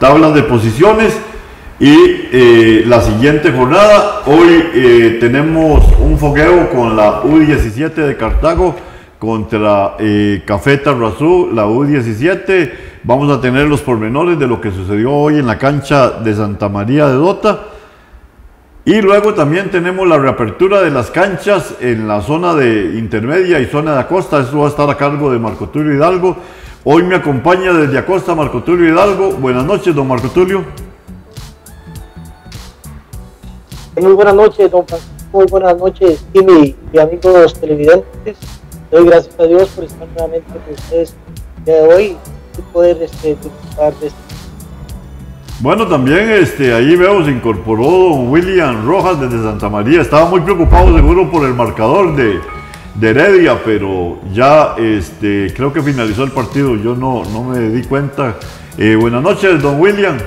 tablas de posiciones. Y eh, la siguiente jornada, hoy eh, tenemos un fogueo con la U17 de Cartago contra eh, Café Tarrazú, la U17. Vamos a tener los pormenores de lo que sucedió hoy en la cancha de Santa María de Dota. Y luego también tenemos la reapertura de las canchas en la zona de intermedia y zona de Acosta. Eso va a estar a cargo de Marco Tulio Hidalgo. Hoy me acompaña desde Acosta Marco Tulio Hidalgo. Buenas noches, don Marco Tulio. Muy buenas noches, don Francisco. Muy buenas noches, Kimi y amigos televidentes. Doy gracias a Dios por estar nuevamente con ustedes el día de hoy y poder este, disfrutar de este. Bueno, también este, ahí veo se incorporó don William Rojas desde Santa María. Estaba muy preocupado seguro por el marcador de, de Heredia, pero ya este, creo que finalizó el partido. Yo no, no me di cuenta. Eh, buenas noches, don William.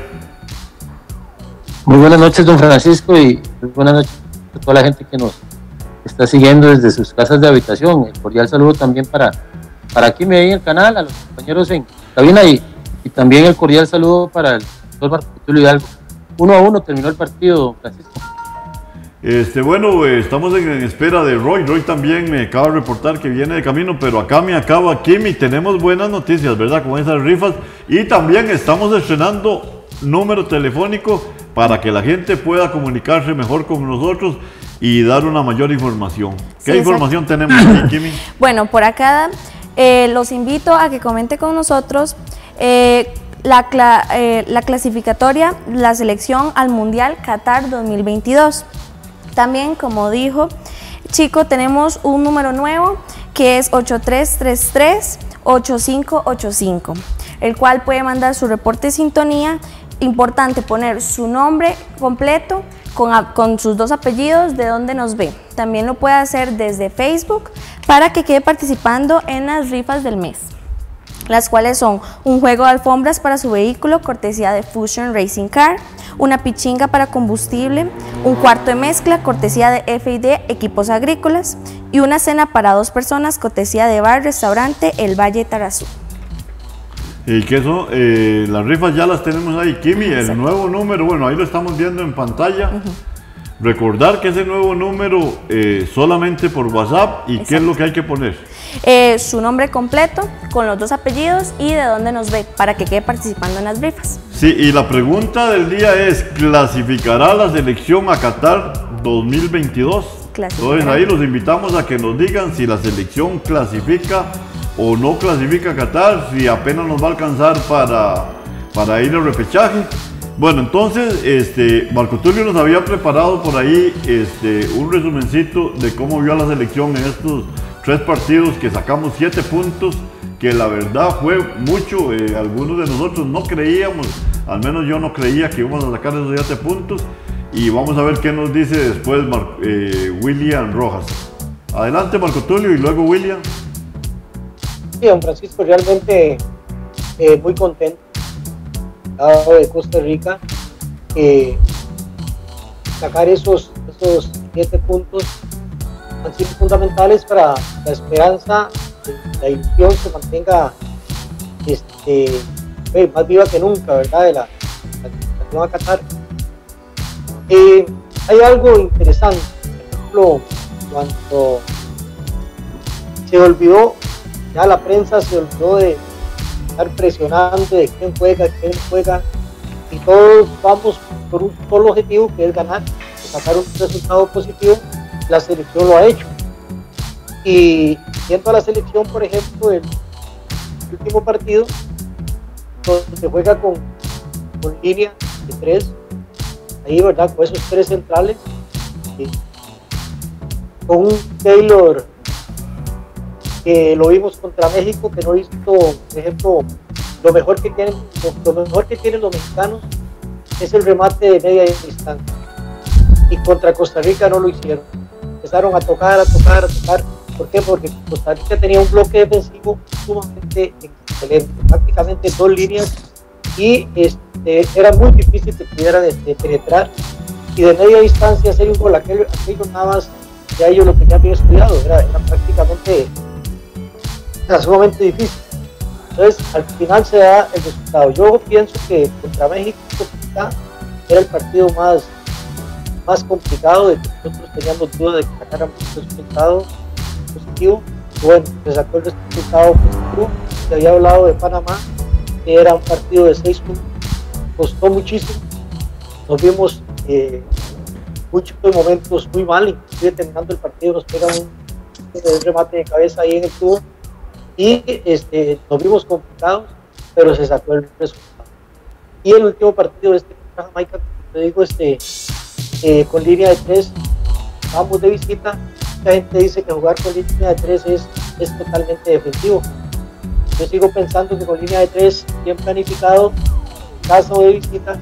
Muy buenas noches, don Francisco, y buenas noches a toda la gente que nos está siguiendo desde sus casas de habitación. El cordial saludo también para, para aquí me en el canal, a los compañeros en cabina y, y también el cordial saludo para el doctor Marco Tulio Hidalgo. Uno a uno terminó el partido, don Francisco. Este, bueno, eh, estamos en, en espera de Roy. Roy también me acaba de reportar que viene de camino, pero acá me acaba Kimi. Tenemos buenas noticias, ¿verdad? Con esas rifas. Y también estamos estrenando número telefónico para que la gente pueda comunicarse mejor con nosotros y dar una mayor información. ¿Qué Sí, información tenemos aquí, Kimi? Bueno, por acá eh, los invito a que comente con nosotros eh, la, cla- eh, la clasificatoria, la selección al Mundial Qatar 2022. También, como dijo Chico, tenemos un número nuevo que es 8333-8585, el cual puede mandar su reporte sintonía. Importante poner su nombre completo con, con sus dos apellidos, de dónde nos ve. También lo puede hacer desde Facebook para que quede participando en las rifas del mes las cuales son un juego de alfombras para su vehículo, cortesía de Fusion Racing Car, una pichinga para combustible, un cuarto de mezcla, cortesía de FID Equipos Agrícolas y una cena para dos personas, cortesía de bar restaurante El Valle Tarazú. Y que eso, eh, las rifas ya las tenemos ahí, Kimi, el Exacto. nuevo número, bueno, ahí lo estamos viendo en pantalla. Recordar que ese nuevo número eh, solamente por WhatsApp y qué es lo que hay que poner. Eh, su nombre completo con los dos apellidos y de dónde nos ve para que quede participando en las rifas. Sí, y la pregunta del día es, ¿clasificará la selección a Qatar 2022? Clasificará. Entonces ahí los invitamos a que nos digan si la selección clasifica o no clasifica a Qatar, si apenas nos va a alcanzar para, para ir al repechaje. Bueno, entonces este, Marco Tulio nos había preparado por ahí este, un resumencito de cómo vio a la selección en estos tres partidos que sacamos siete puntos, que la verdad fue mucho. eh, algunos de nosotros no creíamos, al menos yo no creía que íbamos a sacar esos siete puntos. Y vamos a ver qué nos dice después eh, William Rojas. Adelante Marco Tulio y luego William. Sí, don Francisco, realmente eh, muy contento lado de Costa Rica sacar esos, esos siete puntos han fundamentales para la esperanza, la ilusión se mantenga este, eh, más viva que nunca, ¿verdad? De la clasificación a Qatar. Eh, hay algo interesante, por ejemplo, cuando se olvidó, ya la prensa se olvidó de estar presionando de quién juega, quién juega, y todos vamos por un solo objetivo que es ganar, sacar un resultado positivo, la selección lo ha hecho. Y viendo a la selección, por ejemplo, el último partido, donde se juega con, con línea de tres, ahí, ¿verdad? Con esos tres centrales, con un Taylor que lo vimos contra México, que no hizo, por ejemplo, lo mejor que tienen, lo, lo mejor que tienen los mexicanos es el remate de media distancia. Y contra Costa Rica no lo hicieron. Empezaron a tocar, a tocar, a tocar. ¿Por qué? Porque Costa Rica tenía un bloque defensivo sumamente excelente, prácticamente dos líneas, y este, era muy difícil que pudieran este, penetrar. Y de media distancia hacer un gol, aquello, aquello nada más, ya ellos lo tenían bien estudiado, era, prácticamente sumamente difícil. Entonces, al final se da el resultado. Yo pienso que contra México era el partido más, más complicado, de que nosotros teníamos duda de que sacáramos un resultado positivo. Bueno, se sacó el resultado positivo. Se había hablado de Panamá, que era un partido de seis puntos. Costó muchísimo. Nos vimos eh, muchos momentos muy mal, inclusive terminando el partido nos pega un, remate de cabeza ahí en el tubo y este, nos vimos complicados, pero se sacó el resultado. Y el último partido de este Jamaica, te digo, este, eh, con línea de tres, vamos de visita. Mucha gente dice que jugar con línea de tres es, es totalmente defensivo. Yo sigo pensando que con línea de tres, bien planificado, caso de visita,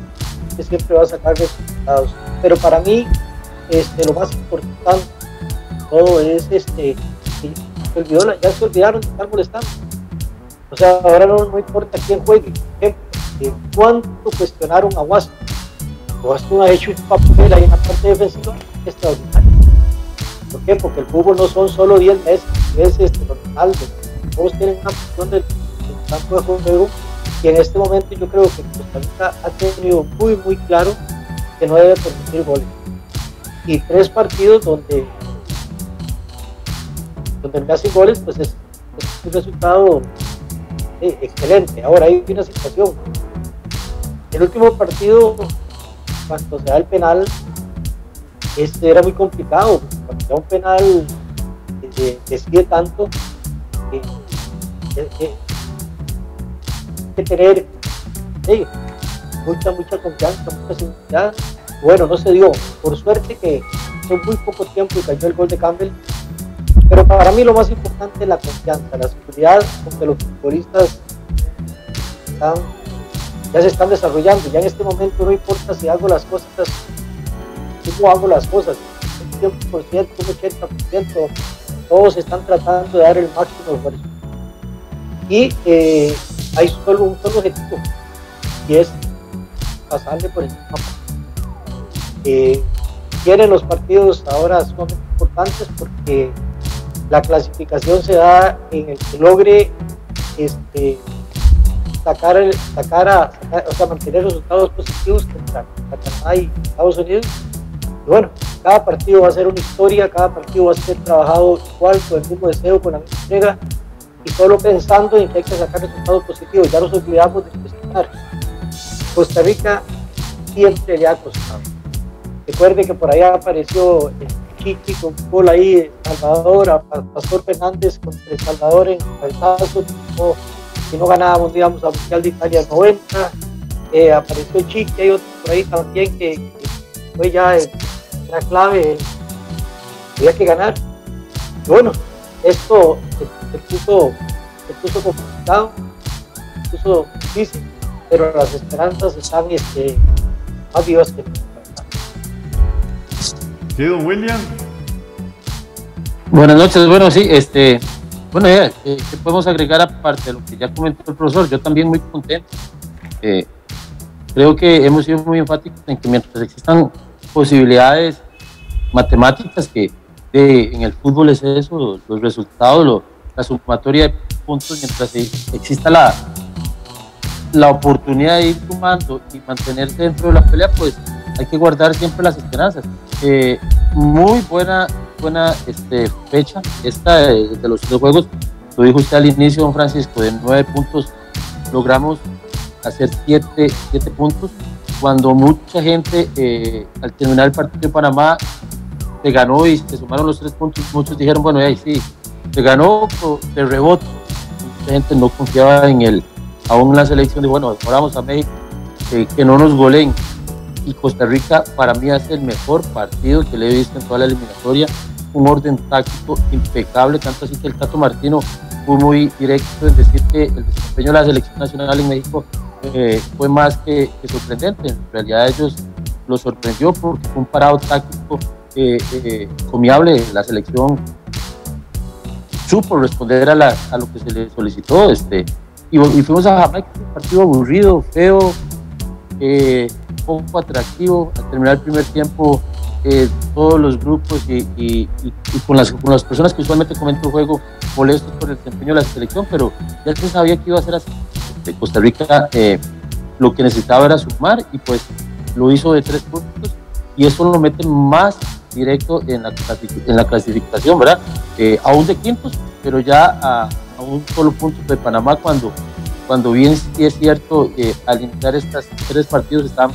que siempre va a sacar resultados. Pero para mí, este, lo más importante todo es este, se olvidó, ya se olvidaron de estar molestando. O sea, ahora no, no importa quién juegue. ¿cuánto cuestionaron a Wasp? Wasp ha hecho un papel ahí en la parte defensiva extraordinario. ¿Por qué? Porque el fútbol no son solo 10 meses, es este, normal. Todos tienen una función del, campo de juego y en este momento yo creo que Costa Rica ha tenido muy, muy claro que no debe permitir goles. Y tres partidos donde donde me hacen goles, pues es, un resultado eh, excelente. Ahora hay una situación. El último partido, cuando se da el penal, este era muy complicado. Cuando se un penal eh, decide tanto, hay que tener mucha, mucha confianza, mucha seguridad. Bueno, no se dio. Por suerte que fue muy poco tiempo y cayó el gol de Campbell pero para mí lo más importante es la confianza, la seguridad con que los futbolistas ya se están desarrollando. Ya en este momento no importa si hago las cosas, cómo hago las cosas, un 100%, un 80%, todos están tratando de dar el máximo esfuerzo. Y eh, hay solo un solo objetivo, y es pasarle por encima. Eh, tienen los partidos ahora sumamente importantes porque la clasificación se da en el que logre este, sacar, sacar, a, o sea, mantener resultados positivos contra, Canadá y Estados Unidos. Y bueno, cada partido va a ser una historia, cada partido va a ser trabajado igual, con el mismo deseo, con la misma entrega y solo pensando en que sacar resultados positivos. Ya nos olvidamos de cuestionar. Costa Rica siempre le ha costado. Recuerde que por allá apareció Chiqui con gol ahí, Salvador, a Pastor Fernández contra El Salvador en cabezazo, si no ganábamos, digamos, a Mundial de Italia 90, eh, apareció Chiqui, hay otro por ahí también que, fue ya la clave, había que ganar. Y bueno, esto se, puso, se puso complicado, se puso difícil, pero las esperanzas están este, más vivas que nunca. Sí, don William. Buenas noches, bueno, sí, este, bueno, ya, eh, ¿qué podemos agregar aparte de lo que ya comentó el profesor? Yo también muy contento. Eh, creo que hemos sido muy enfáticos en que mientras existan posibilidades matemáticas, que en el fútbol es eso, los resultados, la sumatoria de puntos, mientras exista la, la oportunidad de ir sumando y mantenerse dentro de la pelea, pues hay que guardar siempre las esperanzas. Eh, muy buena, buena este, fecha esta de, los dos juegos. Lo dijo usted al inicio, don Francisco, de nueve puntos logramos hacer siete, siete puntos. Cuando mucha gente eh, al terminar el partido de Panamá se ganó y se sumaron los tres puntos, muchos dijeron, bueno, ahí sí, se ganó de rebote. Mucha gente no confiaba en él. Aún la selección de, bueno, ahora vamos a México, eh, que no nos goleen y Costa Rica para mí hace el mejor partido que le he visto en toda la eliminatoria, un orden táctico impecable, tanto así que el Tato Martino fue muy directo en decir que el desempeño de la selección nacional en México eh, fue más que, sorprendente, en realidad ellos lo sorprendió porque fue un parado táctico eh, eh comiable, la selección supo responder a, a, lo que se le solicitó este, y, y fuimos a Jamaica, un partido aburrido, feo, eh, poco atractivo. Al terminar el primer tiempo, eh, todos los grupos y, con, las, con, las, personas que usualmente comentan el juego molestos por el desempeño de la selección, pero ya se sabía que iba a ser así. De Costa Rica eh, lo que necesitaba era sumar y pues lo hizo de tres puntos y eso lo mete más directo en la, en la clasificación, ¿verdad? Eh, aún de quintos, pero ya a, un solo punto de Panamá cuando, cuando bien sí es cierto, eh, al iniciar estos tres partidos estaban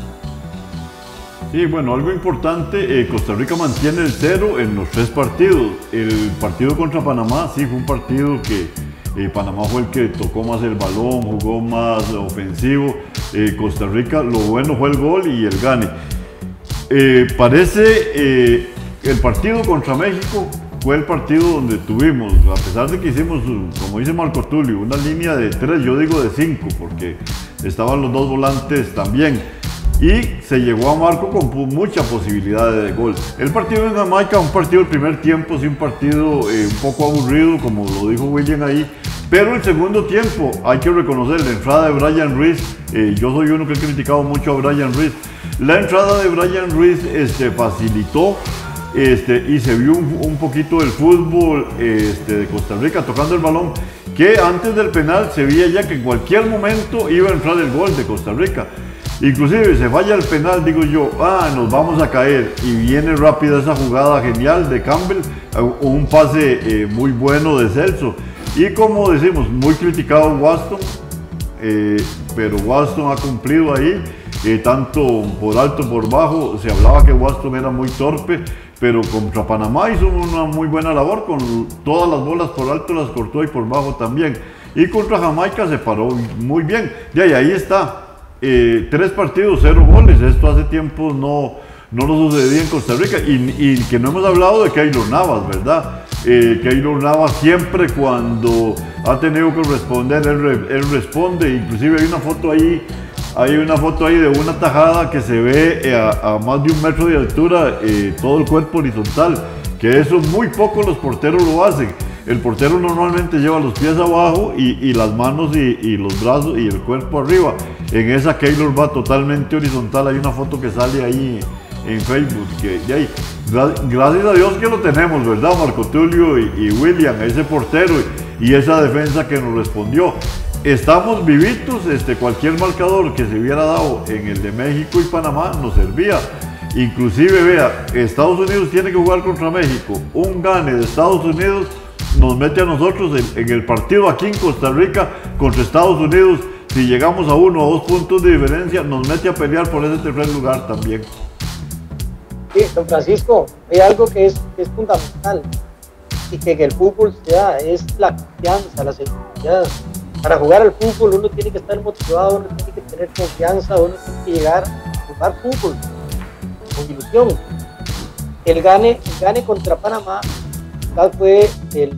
Sí, bueno, algo importante, eh, Costa Rica mantiene el cero en los tres partidos. El partido contra Panamá sí fue un partido que eh, Panamá fue el que tocó más el balón, jugó más ofensivo. Eh, Costa Rica, lo bueno fue el gol y el gane. parece el partido contra México fue el partido donde tuvimos, a pesar de que hicimos, como dice Marco Tulio, una línea de tres, yo digo de cinco, porque estaban los dos volantes también y se llegó a Marco con mucha posibilidad de gol. El partido en Jamaica, un partido del primer tiempo, sí, un partido eh, un poco aburrido, como lo dijo William ahí, pero el segundo tiempo, hay que reconocer la entrada de Brian Ruiz, eh, yo soy uno que he criticado mucho a Brian Ruiz, la entrada de Brian Ruiz este, facilitó este, y se vio un, poquito del fútbol este, de Costa Rica tocando el balón, que antes del penal se veía ya que en cualquier momento iba a entrar el gol de Costa Rica. Inclusive se falla el penal, digo yo, ah, nos vamos a caer. Y viene rápida esa jugada genial de Campbell, un pase eh, muy bueno de Celso. Y como decimos, muy criticado Waston, eh, pero Waston ha cumplido ahí, eh, tanto por alto por bajo. Se hablaba que Waston era muy torpe, pero contra Panamá hizo una muy buena labor, con todas las bolas por alto las cortó y por bajo también. Y contra Jamaica se paró muy bien. Y ahí está, eh, tres partidos, cero goles. Esto hace tiempo no, no lo sucedía en Costa Rica. Y, que no hemos hablado de Keylor Navas, ¿verdad? Eh, Keylor Navas siempre cuando ha tenido que responder, él, responde. Inclusive hay una foto ahí, hay una foto ahí de una tajada que se ve eh, a, más de un metro de altura, eh, todo el cuerpo horizontal. Que eso muy poco los porteros lo hacen. El portero normalmente lleva los pies abajo y, las manos y, los brazos y el cuerpo arriba. En esa Keylor va totalmente horizontal. Hay una foto que sale ahí en Facebook. Que, gracias a Dios que lo tenemos, ¿verdad? Marco Tulio y, William, ese portero y, esa defensa que nos respondió. Estamos vivitos, este, cualquier marcador que se hubiera dado en el de México y Panamá nos servía. Inclusive, vea, Estados Unidos tiene que jugar contra México. Un gane de Estados Unidos nos mete a nosotros en, el partido aquí en Costa Rica contra Estados Unidos. Si llegamos a uno o dos puntos de diferencia, nos mete a pelear por ese tercer lugar también. Sí, don Francisco, hay algo que es, fundamental y que en el fútbol se da, es la confianza, la seguridad. Para jugar al fútbol uno tiene que estar motivado, uno tiene que tener confianza, uno tiene que llegar a jugar fútbol con ilusión. El gane, el gane contra Panamá fue el,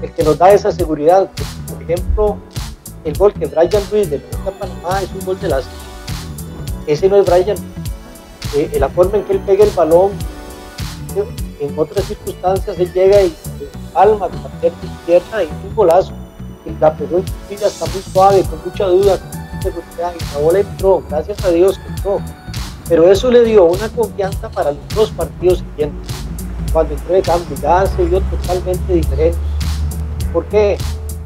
el que nos da esa seguridad. Por ejemplo, el gol que Brian Ruiz de la Panamá es un gol de las. Ese no es Brian. Eh, la forma en que él pega el balón, en otras circunstancias él llega y palma con la pierna izquierda y un golazo. Y la pegó en está muy suave, con mucha duda, la bola entró, gracias a Dios que entró. Pero eso le dio una confianza para los dos partidos siguientes cuando entró de cambio, ya se vio totalmente diferente. ¿Por qué?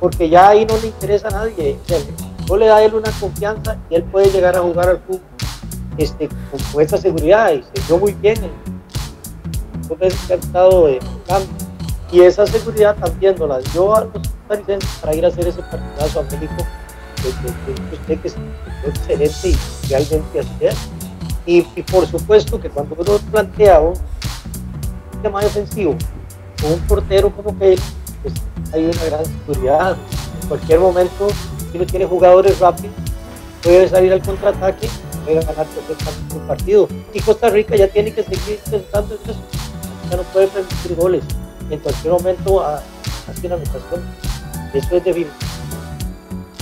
Porque ya ahí no le interesa a nadie. no le da a él una confianza y él puede llegar a jugar al fútbol este, con, esa seguridad y se vio muy bien. El, el que estado de cambio. Y esa seguridad también nos la dio a los costarricenses para ir a hacer ese partidazo a México. Que, que, es excelente y realmente es. Y, y, por supuesto que cuando uno plantea un, más defensivo, con un portero como que hay una gran seguridad. En cualquier momento, si uno tiene jugadores rápidos, puede salir al contraataque, puede ganar perfectamente partido. Y Costa Rica ya tiene que seguir intentando eso. Ya no puede permitir goles. En cualquier momento hace una anotación. Eso es de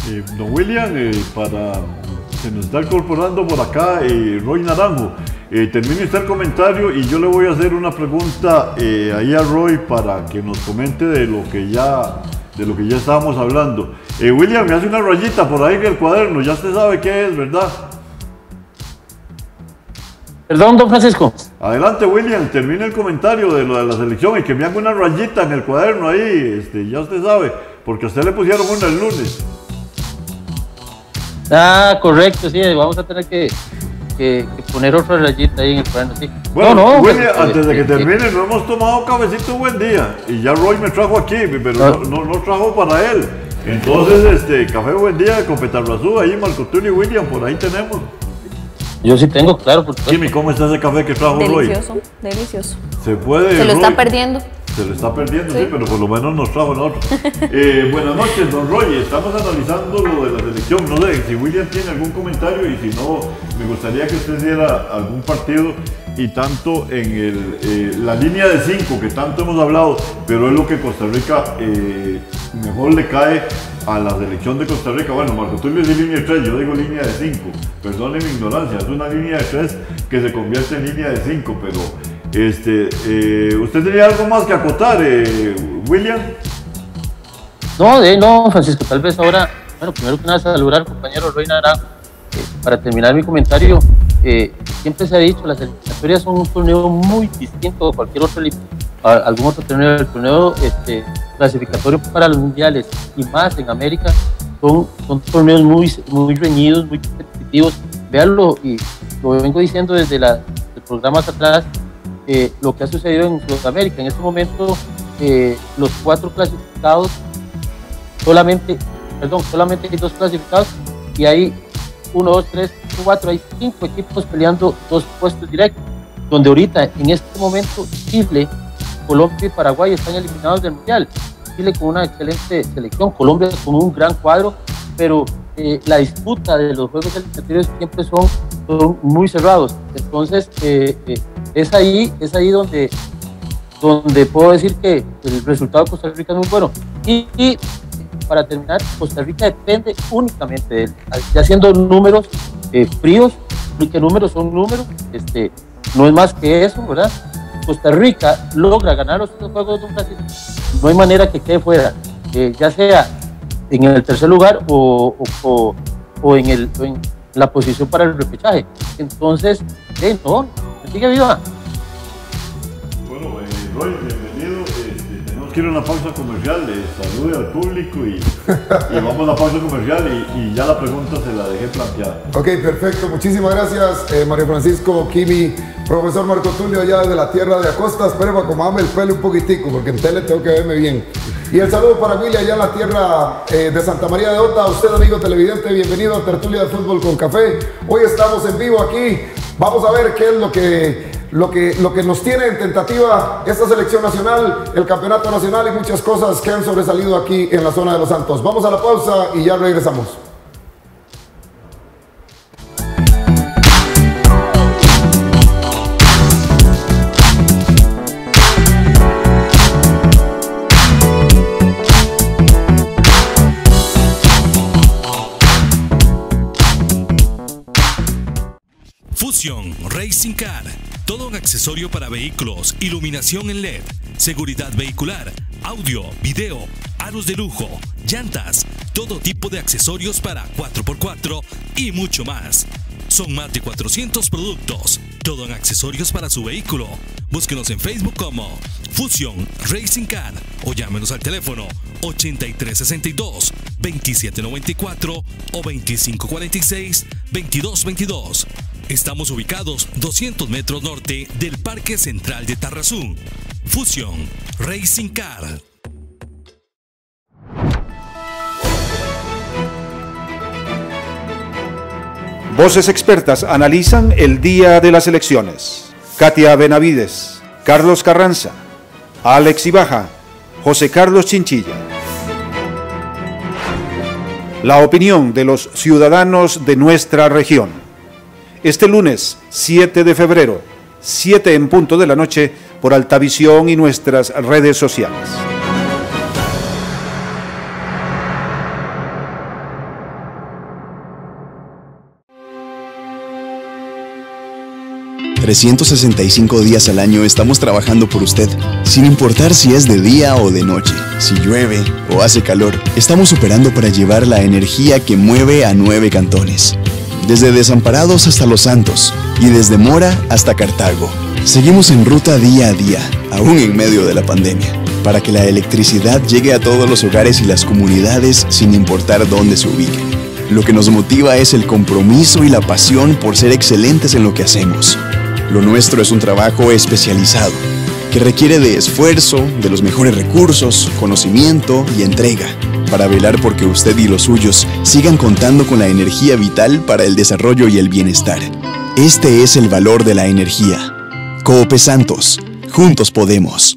Eh, don William, eh, para se nos está incorporando por acá eh, Roy Naranjo. Eh, termine usted el comentario y yo le voy a hacer una pregunta eh, ahí a Roy para que nos comente de lo que ya, de lo que ya estábamos hablando. Eh, William, me hace una rayita por ahí en el cuaderno, ya usted sabe qué es, ¿verdad? Perdón, don Francisco. Adelante, William, termine el comentario de lo de la selección y que me haga una rayita en el cuaderno ahí, este, ya usted sabe, porque a usted le pusieron una el lunes. Ah, correcto, sí, vamos a tener que, que, poner otra rayita ahí en el cuaderno, sí. Bueno, no, William, pues, antes de que termine, no hemos tomado cafecito buen día y ya Roy me trajo aquí, pero no, no, trajo para él. Entonces, este, café buen día con Petarrazú, ahí Marco Tulio y William, por ahí tenemos. Yo sí tengo, claro. Por Jimmy, ¿cómo está ese café que trajo Roy? Delicioso, delicioso. Se puede. Se lo está perdiendo. Se lo está perdiendo, sí, pero por lo menos nos trajo nosotros. eh, buenas noches, don Roy. Estamos analizando lo de la selección. No sé si William tiene algún comentario y si no, me gustaría que usted diera algún partido y tanto en el, eh, la línea de 5 que tanto hemos hablado, pero es lo que Costa Rica eh, mejor le cae a la selección de Costa Rica. Bueno, Marco Tulio dice línea de 3, yo digo línea de 5. Perdone mi ignorancia, es una línea de 3 que se convierte en línea de 5, pero este, eh, ¿usted tenía algo más que acotar, eh, William? No, de, no, Francisco, tal vez ahora, bueno, primero que nada saludar al compañero Roy Naranjo. Eh, para terminar mi comentario, siempre se ha dicho, las eliminatorias son un torneo muy distinto de cualquier otro algún otro torneo. El torneo este, clasificatorio para los mundiales y más en América son, son torneos muy, muy reñidos, muy competitivos. Veanlo, y lo vengo diciendo desde la, programas atrás, eh, lo que ha sucedido en Sudamérica. En este momento, eh, los cuatro clasificados, solamente, perdón, solamente hay dos clasificados y hay uno, dos, tres, cuatro, hay cinco equipos peleando dos puestos directos, donde ahorita, en este momento, Chile Colombia y Paraguay están eliminados del Mundial. Chile con una excelente selección, Colombia con un gran cuadro, pero eh, la disputa de los juegos eliminatorios siempre son, son muy cerrados. Entonces, eh, eh, es, ahí, es ahí donde, donde puedo decir que el resultado de Costa Rica es muy bueno. Y, para terminar, Costa Rica depende únicamente de él, ya haciendo números fríos, porque números son números, este, no es más que eso, ¿verdad? Costa Rica logra ganar los Juegos de Brasil, no hay manera que quede fuera, eh, ya sea en el tercer lugar o, o, en, el, en la posición para el repechaje. Entonces, eh, no, sigue viva. Bueno, eh, Roy, bienvenido. Este, tenemos que ir a una pausa comercial. Eh, salude al público y, y, vamos a la pausa comercial y, y, ya la pregunta se la dejé planteada. Ok, perfecto. Muchísimas gracias, eh, Mario Francisco, Kimi. Profesor Marco Tulio, allá desde la tierra de Acosta, espero para acomodarme el pelo un poquitico, porque en tele tengo que verme bien. Y el saludo para Willy allá en la tierra eh, de Santa María de Ota. Usted, amigo televidente, bienvenido a Tertulia de Fútbol con Café. Hoy estamos en vivo aquí. Vamos a ver qué es lo que, lo que, lo que nos tiene en tentativa esta selección nacional, el campeonato nacional y muchas cosas que han sobresalido aquí en la zona de los Santos. Vamos a la pausa y ya regresamos. Racing Car. Todo un accesorio para vehículos, iluminación en LED, seguridad vehicular, audio, video, aros de lujo, llantas, todo tipo de accesorios para 4x4 y mucho más. Son más de 400 productos, todo en accesorios para su vehículo. Búsquenos en Facebook como Fusion Racing Car o llámenos al teléfono 8362 2794 o 2546 2222. Estamos ubicados 200 metros norte del Parque Central de Tarrazú. Fusión Racing Car. Voces expertas analizan el día de las elecciones. Katia Benavides, Carlos Carranza, Alex Ibaja, José Carlos Chinchilla. La opinión de los ciudadanos de nuestra región. Este lunes 7 de febrero, 7 en punto de la noche, por Altavisión y nuestras redes sociales. ...365 días al año estamos trabajando por usted... ...sin importar si es de día o de noche... ...si llueve o hace calor... ...estamos operando para llevar la energía que mueve a nueve cantones desde Desamparados hasta Los Santos y desde Mora hasta Cartago. Seguimos en ruta día a día, aún en medio de la pandemia, para que la electricidad llegue a todos los hogares y las comunidades sin importar dónde se ubiquen. Lo que nos motiva es el compromiso y la pasión por ser excelentes en lo que hacemos. Lo nuestro es un trabajo especializado que requiere de esfuerzo, de los mejores recursos, conocimiento y entrega para velar porque usted y los suyos sigan contando con la energía vital para el desarrollo y el bienestar. Este es el valor de la energía. Coope Santos, juntos podemos.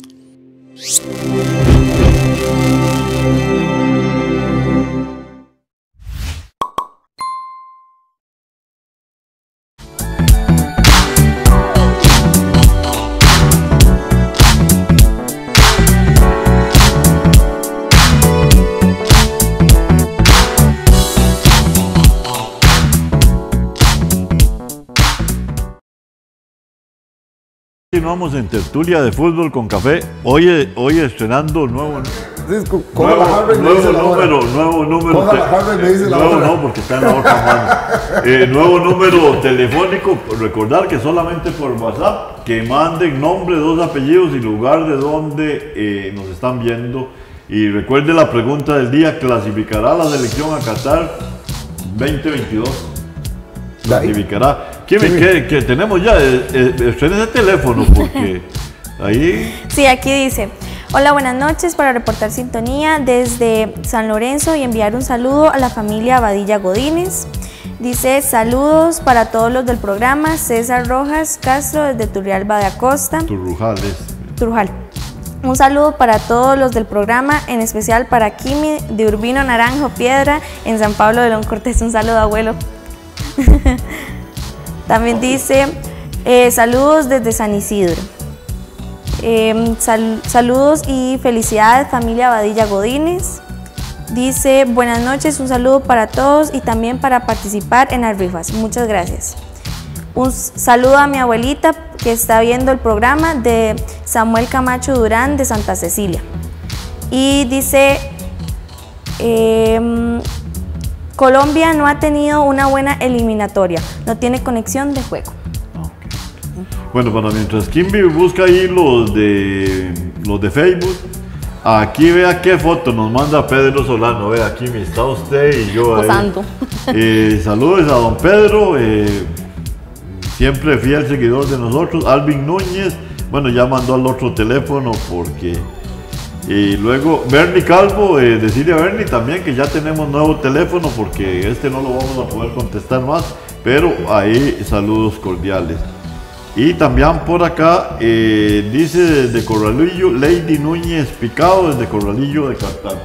Continuamos en tertulia de fútbol con café. Hoy, hoy estrenando nuevo, la nuevo, número, nuevo número. Nuevo hora. no, porque está en la otra mano. Eh, nuevo número telefónico. Recordar que solamente por WhatsApp que manden nombre, dos apellidos y lugar de donde eh, nos están viendo. Y recuerde la pregunta del día: ¿clasificará la selección a Qatar 2022? De ahí. Clasificará. ¿Qué, Sí. qué- qué tenemos ya? Eh, eh, estrene ese teléfono porque ahí. Sí, aquí dice, hola, buenas noches para reportar sintonía desde San Lorenzo y enviar un saludo a la familia Badilla Godínez. Dice, saludos para todos los del programa, César Rojas Castro desde Turrialba de Acosta, Turrujales. Turjal. Un saludo para todos los del programa, en especial para Kimi de Urbino Naranjo Piedra en San Pablo de León Cortés. Un saludo, abuelo. También dice, eh, saludos desde San Isidro. Sal- saludos y felicidades familia Badilla Godínez. Dice, buenas noches, un saludo para todos y también para participar en las. Muchas gracias. Un saludo a mi abuelita que está viendo el programa de Samuel Camacho Durán de Santa Cecilia. Y dice, em, Colombia no ha tenido una buena eliminatoria, no tiene conexión de juego. Bueno, para mientras Kimby busca ahí los de los de Facebook, aquí vea qué foto nos manda Pedro Solano. Vea, aquí está usted y yo. ahí. Posando. Eh, saludos a don Pedro, eh, siempre fiel seguidor de nosotros. Alvin Núñez, bueno, ya mandó al otro teléfono porque. Y luego Bernie Calvo, eh, decirle a Bernie también que ya tenemos nuevo teléfono porque este no lo vamos a poder contestar más, pero ahí saludos cordiales. Y también por acá eh, dice desde Corralillo, Lady Núñez Picado desde Corralillo de Cartago.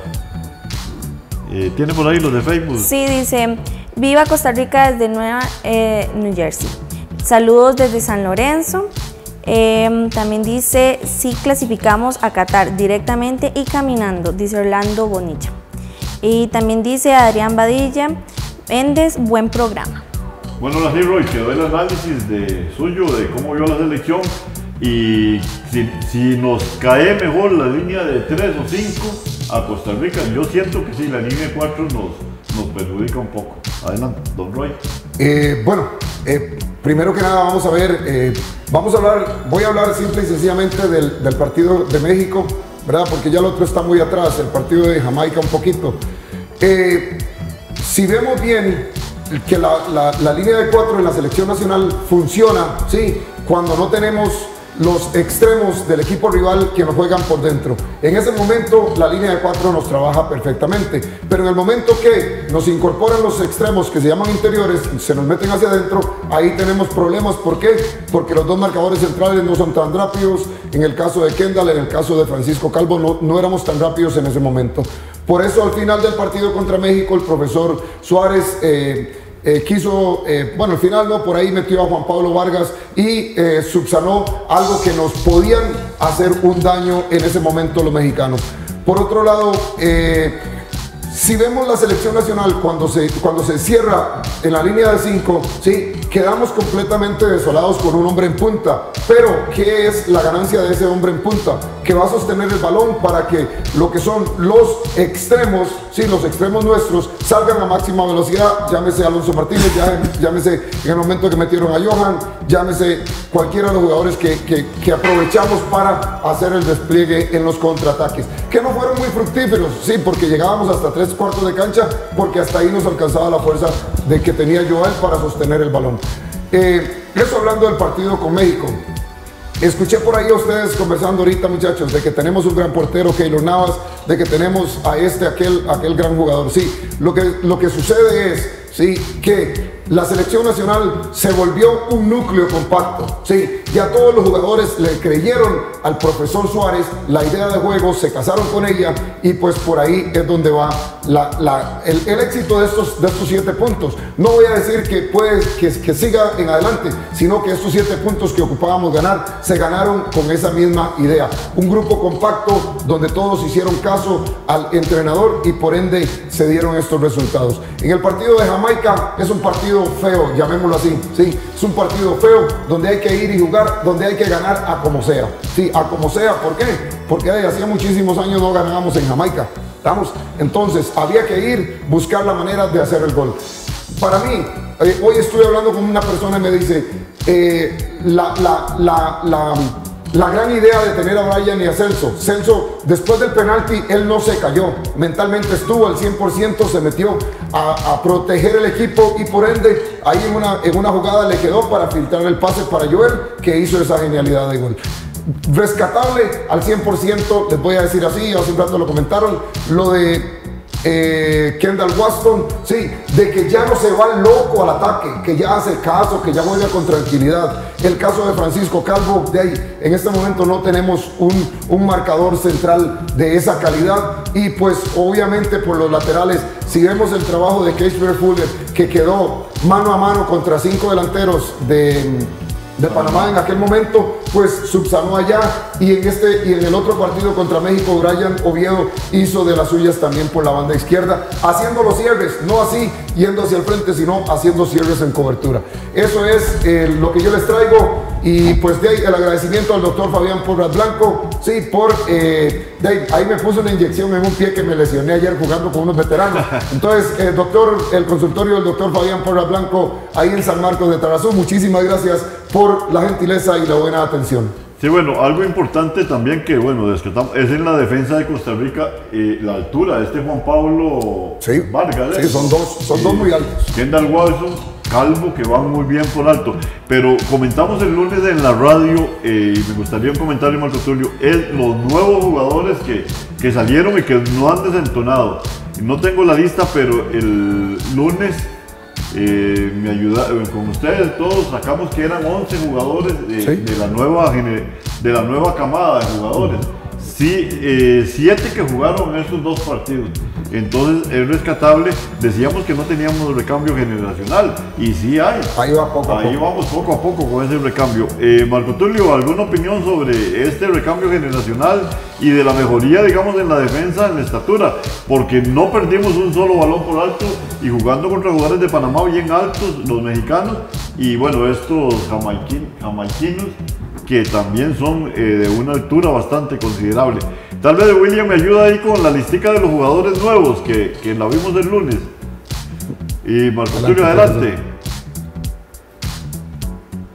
Eh, ¿Tiene por ahí los de Facebook? Sí, dice, viva Costa Rica desde Nueva eh, New Jersey. Saludos desde San Lorenzo. Em, también dice, sí clasificamos a Qatar directamente y caminando, dice Orlando Bonilla. Y también dice Adrián Badilla, Méndez, buen programa. Bueno, ahora sí, Roy, quedó el análisis de suyo de cómo vio la selección y si, si nos cae mejor la línea de 3 o 5 a Costa Rica, yo siento que sí, la línea de 4 nos, nos perjudica un poco. Adelante, don Roy. Eh, bueno, eh, primero que nada vamos a ver, eh, vamos a hablar, voy a hablar simple y sencillamente del, partido de México, ¿verdad? Porque ya el otro está muy atrás, el partido de Jamaica un poquito. Si vemos bien que la- la línea de cuatro en la selección nacional funciona, sí, cuando no tenemos los extremos del equipo rival que nos juegan por dentro. En ese momento la línea de cuatro nos trabaja perfectamente, pero en el momento que nos incorporan los extremos que se llaman interiores, se nos meten hacia adentro, ahí tenemos problemas. ¿Por qué? Porque los dos marcadores centrales no son tan rápidos. En el caso de Kendall, en el caso de Francisco Calvo, no, no éramos tan rápidos en ese momento. Por eso al final del partido contra México, el profesor Suárez... eh, eh, quiso, eh, bueno, al final no, por ahí metió a Juan Pablo Vargas y eh, subsanó algo que nos podían hacer un daño en ese momento los mexicanos. Por otro lado, si vemos la selección nacional cuando se, cuando se cierra en la línea de 5, ¿sí? Quedamos completamente desolados con un hombre en punta. Pero, ¿qué es la ganancia de ese hombre en punta? Que va a sostener el balón para que lo que son los extremos, sí, los extremos nuestros, salgan a máxima velocidad. Llámese Alonso Martínez, llámese en el momento que metieron a Johan, llámese cualquiera de los jugadores que, que, aprovechamos para hacer el despliegue en los contraataques. Que no fueron muy fructíferos, sí, porque llegábamos hasta tres cuartos de cancha, porque hasta ahí nos alcanzaba la fuerza de que tenía Joel para sostener el balón. Eh, eso hablando del partido con México. Escuché por ahí a ustedes conversando ahorita, muchachos, de que tenemos un gran portero, Keylor Navas, de que tenemos a este, aquel, aquel gran jugador. Sí, lo que, lo que sucede es, sí, que la selección nacional se volvió un núcleo compacto. Sí, ya todos los jugadores le creyeron al profesor Suárez la idea de juego, se casaron con ella y pues por ahí es donde va el, éxito de estos, de estos siete puntos. No voy a decir que, que, que siga en adelante, sino que estos siete puntos que ocupábamos ganar se ganaron con esa misma idea. Un grupo compacto donde todos hicieron caso al entrenador y por ende se dieron estos resultados. En el partido de Jamaica es un partido feo, llamémoslo así, ¿sí? Es un partido feo donde hay que ir y jugar, donde hay que ganar a como sea, ¿sí? A como sea, ¿por qué? Porque hacía muchísimos años no ganábamos en Jamaica, ¿estamos? Entonces, había que ir, buscar la manera de hacer el gol. Para mí, eh, hoy estoy hablando con una persona y me dice, eh, la, la, la, la la gran idea de tener a Brian y a Celso. Celso, después del penalti, él no se cayó. Mentalmente estuvo al 100%, se metió a, proteger el equipo y por ende, ahí en una, en una jugada le quedó para filtrar el pase para Joel, que hizo esa genialidad de gol. Rescatable al 100%, les voy a decir así, hace un rato lo comentaron, lo de eh, Kendall Waston, sí, de que ya no se va loco al ataque, que ya hace caso, que ya juega con tranquilidad. El caso de Francisco Calvo, de ahí, en este momento no tenemos un, un marcador central de esa calidad y pues obviamente por los laterales, si vemos el trabajo de Keishmer Fuller, que quedó mano a mano contra cinco delanteros de de Panamá en aquel momento, pues subsanó allá y en este y en el otro partido contra México, Brian Oviedo hizo de las suyas también por la banda izquierda, haciendo los cierres, no así yendo hacia el frente, sino haciendo cierres en cobertura. Eso es eh, lo que yo les traigo y pues de ahí el agradecimiento al doctor Fabián Porras Blanco, sí, por eh, ahí, me puso una inyección en un pie que me lesioné ayer jugando con unos veteranos. Entonces, el doctor, el consultorio del doctor Fabián Porras Blanco, ahí en San Marcos de Tarazú, muchísimas gracias por la gentileza y la buena atención. Sí, bueno, algo importante también que, bueno, es en la defensa de Costa Rica eh, la altura de este Juan Pablo Vargas. Sí, son dos, son dos muy altos. Kendall Watson, Calvo, que van muy bien por alto. Pero comentamos el lunes en la radio, eh, y me gustaría un comentario, Marco Tulio, es los nuevos jugadores que, que salieron y que no han desentonado. No tengo la lista, pero el lunes eh, me ayuda, eh, con ustedes todos sacamos que eran 11 jugadores de, la, nueva, de la nueva camada de jugadores. Sí, eh, siete que jugaron esos dos partidos. Entonces es rescatable. Decíamos que no teníamos recambio generacional y sí hay. Ahí va poco Ahí vamos poco a poco con ese recambio. Marco Tulio, ¿alguna opinión sobre este recambio generacional y de la mejoría, digamos, en la defensa, en la estatura? Porque no perdimos un solo balón por alto y jugando contra jugadores de Panamá bien altos, los mexicanos, y bueno, estos jamaiquinos que también son eh, de una altura bastante considerable. Tal vez William me ayuda ahí con la listica de los jugadores nuevos que, que la vimos el lunes. Y Marco Tulio, adelante.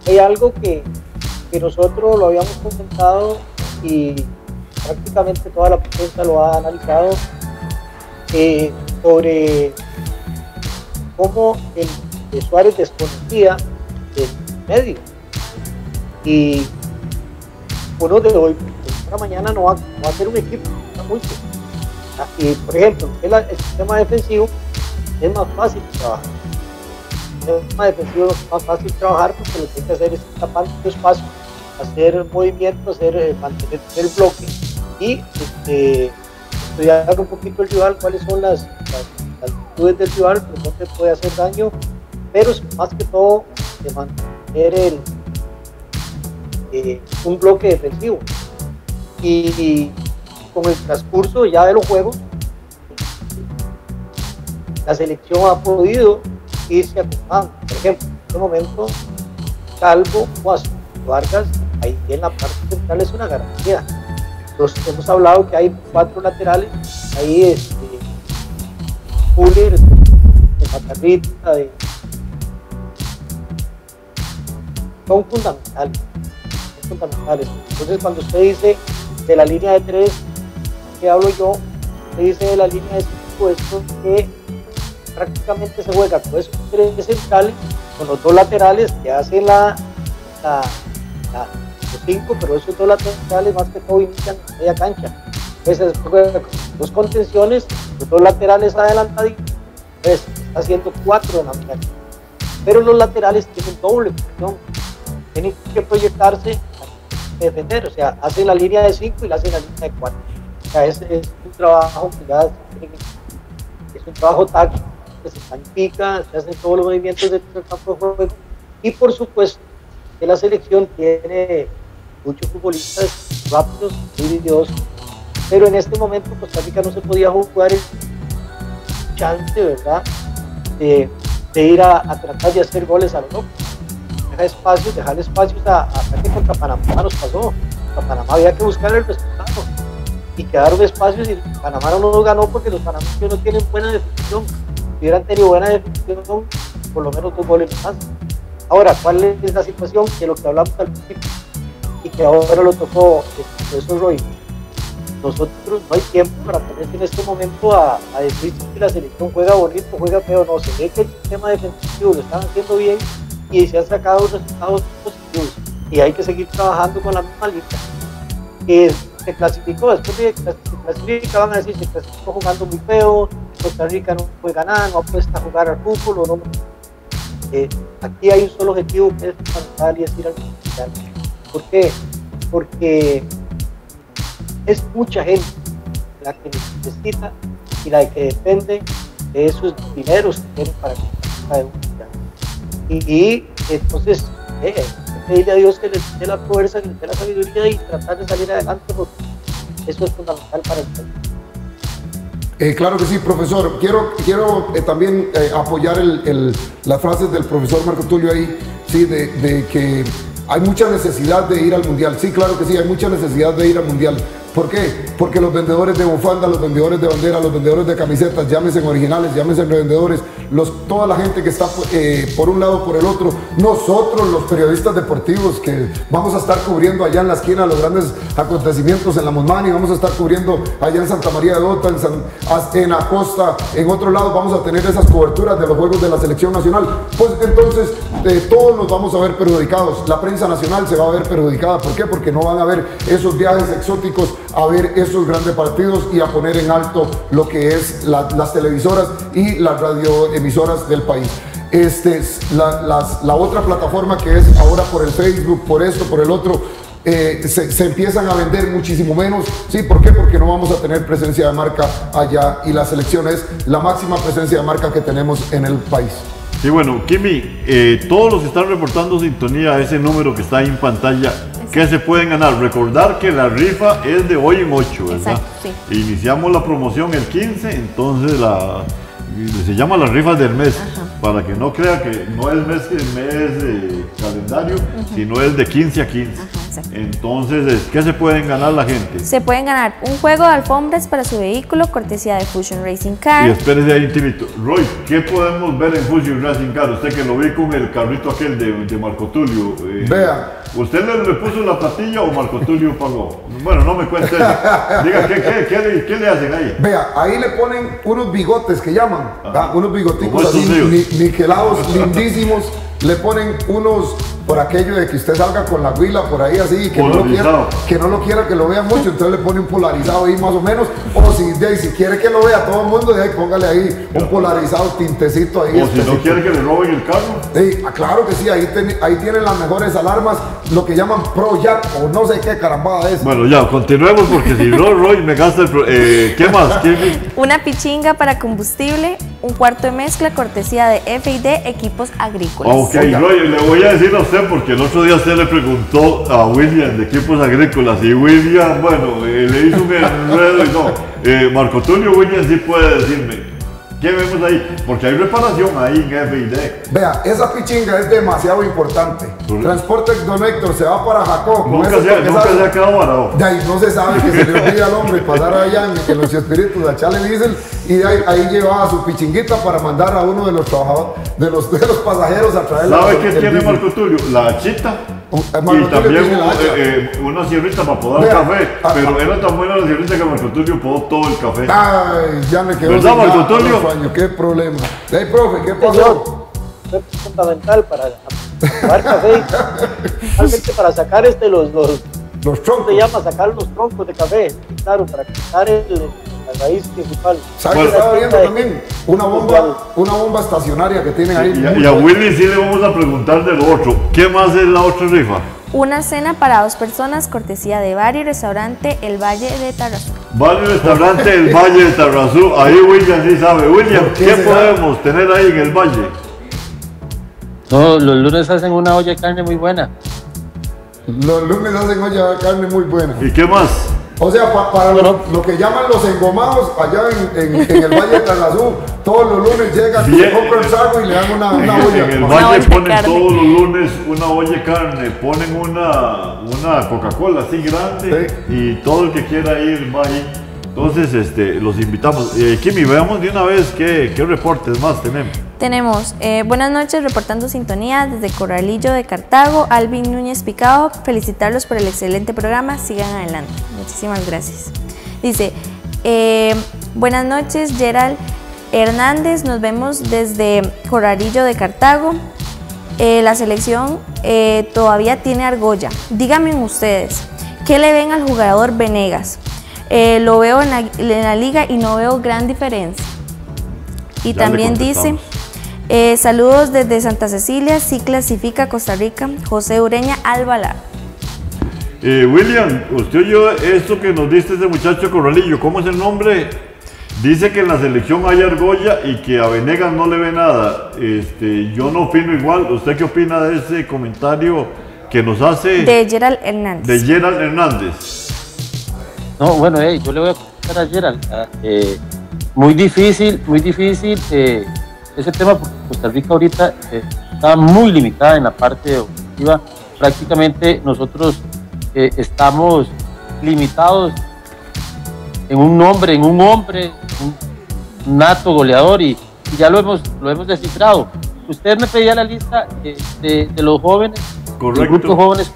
Hay algo que, que nosotros lo habíamos comentado y prácticamente toda la prensa lo ha analizado eh, sobre cómo el, Suárez desconocía el medio. Y uno de hoy, para mañana no va, a ser un equipo, mucho. Ah, y por ejemplo, el, sistema defensivo es más fácil trabajar. El sistema defensivo es más fácil trabajar porque lo que hay que hacer es tapar tu espacio, hacer movimientos, hacer, eh, mantener el bloque y este, estudiar un poquito el rival, cuáles son las actitudes del rival, no te puede hacer daño, pero más que todo de mantener el, eh, un bloque defensivo. Y, con el transcurso ya de los juegos, la selección ha podido irse acomodando. Por ejemplo, este momento Calvo o Vargas, ahí en la parte central es una garantía. Entonces, hemos hablado que hay cuatro laterales, ahí este, Fuller, de Matarrita, son fundamentales, fundamentales. Entonces, cuando usted dice de la línea de tres, que hablo yo, usted dice de la línea de cinco, esto que prácticamente se juega con esos tres centrales, con los dos laterales que hacen la, la, los cinco, pero esos dos laterales más que todo inician media cancha. Entonces, dos contenciones, los dos laterales adelantaditos, pues está haciendo cuatro en la media cancha. Pero los laterales tienen doble función, tienen que proyectarse defender, o sea, hacen la línea de cinco y la hacen la línea de cuatro. O sea, es, es un trabajo que es un trabajo táctico se planifica, se hacen todos los movimientos del campo de juego y por supuesto que la selección tiene muchos futbolistas rápidos, muy videosos, pero en este momento Costa Rica no se podía jugar el chance, ¿verdad?, de, ir a, tratar de hacer goles a los locos. Deja espacios, dejar espacios a, a que contra Panamá nos pasó. Contra Panamá había que buscar el resultado y quedaron espacios y Panamá no ganó porque los panameños no tienen buena definición si hubieran tenido buena definición, por lo menos dos goles más. Ahora, ¿cuál es la situación? Que lo que hablamos al principio y que ahora lo tocó el profesor Roy. Nosotros no hay tiempo para ponerse en este momento a, decir si la selección juega bonito, juega feo, no. Se ve que el sistema defensivo lo están haciendo bien y se han sacado resultados positivos. Y hay que seguir trabajando con la misma lista. Que se clasificó, después de se clasifica, van a decir se clasificó jugando muy feo, Costa Rica no puede ganar, no apuesta a jugar al fútbol, no. Eh, aquí hay un solo objetivo que es fundamental y es ir al mundial. ¿Por qué? Porque es mucha gente la que necesita y la que depende de esos dineros que tienen para que un mundial. Y, entonces, eh, pedirle a Dios que le dé la fuerza, que le dé la sabiduría y tratar de salir adelante, porque eso es fundamental para el país. Eh, claro que sí, profesor. Quiero, quiero eh, también eh, apoyar el, las frases del profesor Marco Tulio ahí, sí, de, que hay mucha necesidad de ir al mundial. Sí, claro que sí, hay mucha necesidad de ir al mundial. ¿Por qué? Porque los vendedores de bufanda, los vendedores de bandera, los vendedores de camisetas, llámese originales, llámese revendedores, toda la gente que está eh, por un lado por el otro, nosotros los periodistas deportivos que vamos a estar cubriendo allá en la esquina los grandes acontecimientos en la Monmani, vamos a estar cubriendo allá en Santa María de Ota, en, en Acosta, en otro lado vamos a tener esas coberturas de los juegos de la selección nacional. Pues entonces todos nos vamos a ver perjudicados. La prensa nacional se va a ver perjudicada. ¿Por qué? Porque no van a ver esos viajes exóticos a ver esos grandes partidos y a poner en alto lo que es las televisoras y las radioemisoras del país. Este, la, la, otra plataforma que es ahora por el Facebook, por esto, por el otro, eh, se, se, empiezan a vender muchísimo menos. ¿Sí? ¿Por qué? Porque no vamos a tener presencia de marca allá y la selección es la máxima presencia de marca que tenemos en el país. Sí, bueno, Kimi, eh, todos los que están reportando sintonía a ese número que está ahí en pantalla, ¿qué se pueden ganar? Recordar que la rifa es de hoy en 8, ¿verdad? Iniciamos la promoción el 15, entonces la, se llama las rifas del mes, para que no crea que no es mes, mes de calendario, sino es de 15 a 15. Entonces, ¿qué se pueden ganar la gente? Se pueden ganar un juego de alfombras para su vehículo, cortesía de Fusion Racing Car. Y espérese ahí, intimito. Roy, ¿qué podemos ver en Fusion Racing Car? Usted que lo vi con el carrito aquel de, Marco Tulio. Eh, Vea. ¿Usted le, puso la patilla o Marco Tulio pagó? Bueno, no me cuente Diga, ¿qué, le, hacen ahí? Vea, ahí le ponen unos bigotes que llaman, unos bigoticos así, niquelados, lindísimos. Le ponen unos por aquello de que usted salga con la huila por ahí así y que no, lo quiera, que no lo quiera que lo vea mucho, entonces le pone un polarizado ahí más o menos. O si, de, si quiere que lo vea todo el mundo, de ahí, póngale ahí un polarizado tintecito ahí. O si no quiere que le roben el carro. Sí, ah, claro que sí, ahí, ahí tienen las mejores alarmas, lo que llaman Pro Jack o no sé qué carambada es. Bueno, ya, continuemos porque si no, Roy me gasta el. Eh, ¿Qué más? Una pichinga para combustible, un cuarto de mezcla, cortesía de FID Equipos Agrícolas. Ok, Roy, le voy a decir a usted porque el otro día usted le preguntó a William de equipos agrícolas y William, bueno, eh, le hizo un enredo y no. Eh, Marco Tulio William sí puede decirme, ¿Qué vemos ahí? Porque hay reparación ahí en F y D. Vea, esa pichinga es demasiado importante. Transporte Don Héctor se va para Jacob. Nunca, se, ha quedado varado. De ahí no se sabe que se le olvida al hombre pasar allá en, en los espíritus a echarle diésel y de ahí, ahí llevaba su pichinguita para mandar a uno de los trabajadores, de los, de los pasajeros a traer la- ¿Sabe qué tiene. Marco Tulio? La chita. Marco y también un- eh, eh, una sierrita para podar Vea, café. ah, pero ah. era tan buena la sierrita que Marco Tulio podó todo el café. Ay, ya me quedó ¿Verdad, Marco Tulio? qué problema. Hey, profe, ¿qué pasó? Señor, es fundamental para tomar café, realmente para sacar este los, los Los ¿cómo troncos. se llama? Sacar los troncos de café, claro, para quitar el, raíz principal. ¿Sabes Bueno. qué estaba viendo también? Una bomba, una bomba estacionaria que tienen ahí. Y, a- y. Willy sí le vamos a preguntar de lo otro. ¿Qué más es la otra rifa? Una cena para dos personas, cortesía de Bar y Restaurante El Valle de Tarrazú. Vale restaurante El Valle de Tarrazú. Ahí William sí sabe. William, ¿Por qué podemos tener ahí en el Valle? No, los lunes hacen una olla de carne muy buena. Los lunes hacen olla de carne muy buena. ¿Y qué más? O sea, pa- para lo, lo que llaman los engomados allá en, en- en el Valle de Tarrazú, todos los lunes llegan, Bien. compran saco y le dan una, una en, olla. en el Valle ponen carne. todos los lunes una olla de carne, ponen una, una Coca-Cola así grande y todo el que quiera ir va ahí. Entonces, este, los invitamos. Eh, Kimi, veamos de una vez qué, reportes más tenemos. Tenemos, eh, buenas noches, reportando sintonía desde Corralillo de Cartago, Alvin Núñez Picado, felicitarlos por el excelente programa, sigan adelante. Muchísimas gracias. Dice, eh, buenas noches, Gerald Hernández, nos vemos desde Corralillo de Cartago. La selección todavía tiene argolla. Díganme ustedes, ¿qué le ven al jugador Venegas? Eh, lo veo en la, en la liga y no veo gran diferencia. Y Ya también dice, eh, saludos desde Santa Cecilia, sí clasifica Costa Rica, José Ureña Álvala. Eh, William, usted oyó esto que nos diste ese muchacho Corralillo. ¿Cómo es el nombre? Dice que en la selección hay argolla y que a Venegas no le ve nada. Este, yo no opino igual. ¿Usted qué opina de ese comentario que nos hace De Gerald Hernández. de Gerald Hernández? No, bueno, eh, yo le voy a contar a Gerald. eh, muy difícil, muy difícil eh, ese tema porque Costa Rica ahorita eh, está muy limitada en la parte ofensiva. Prácticamente nosotros estamos limitados en un nombre, en un hombre, un nato goleador y, y ya lo hemos, lo hemos descifrado. Usted me pedía la lista de, de los jóvenes, Correcto. del grupo de jóvenes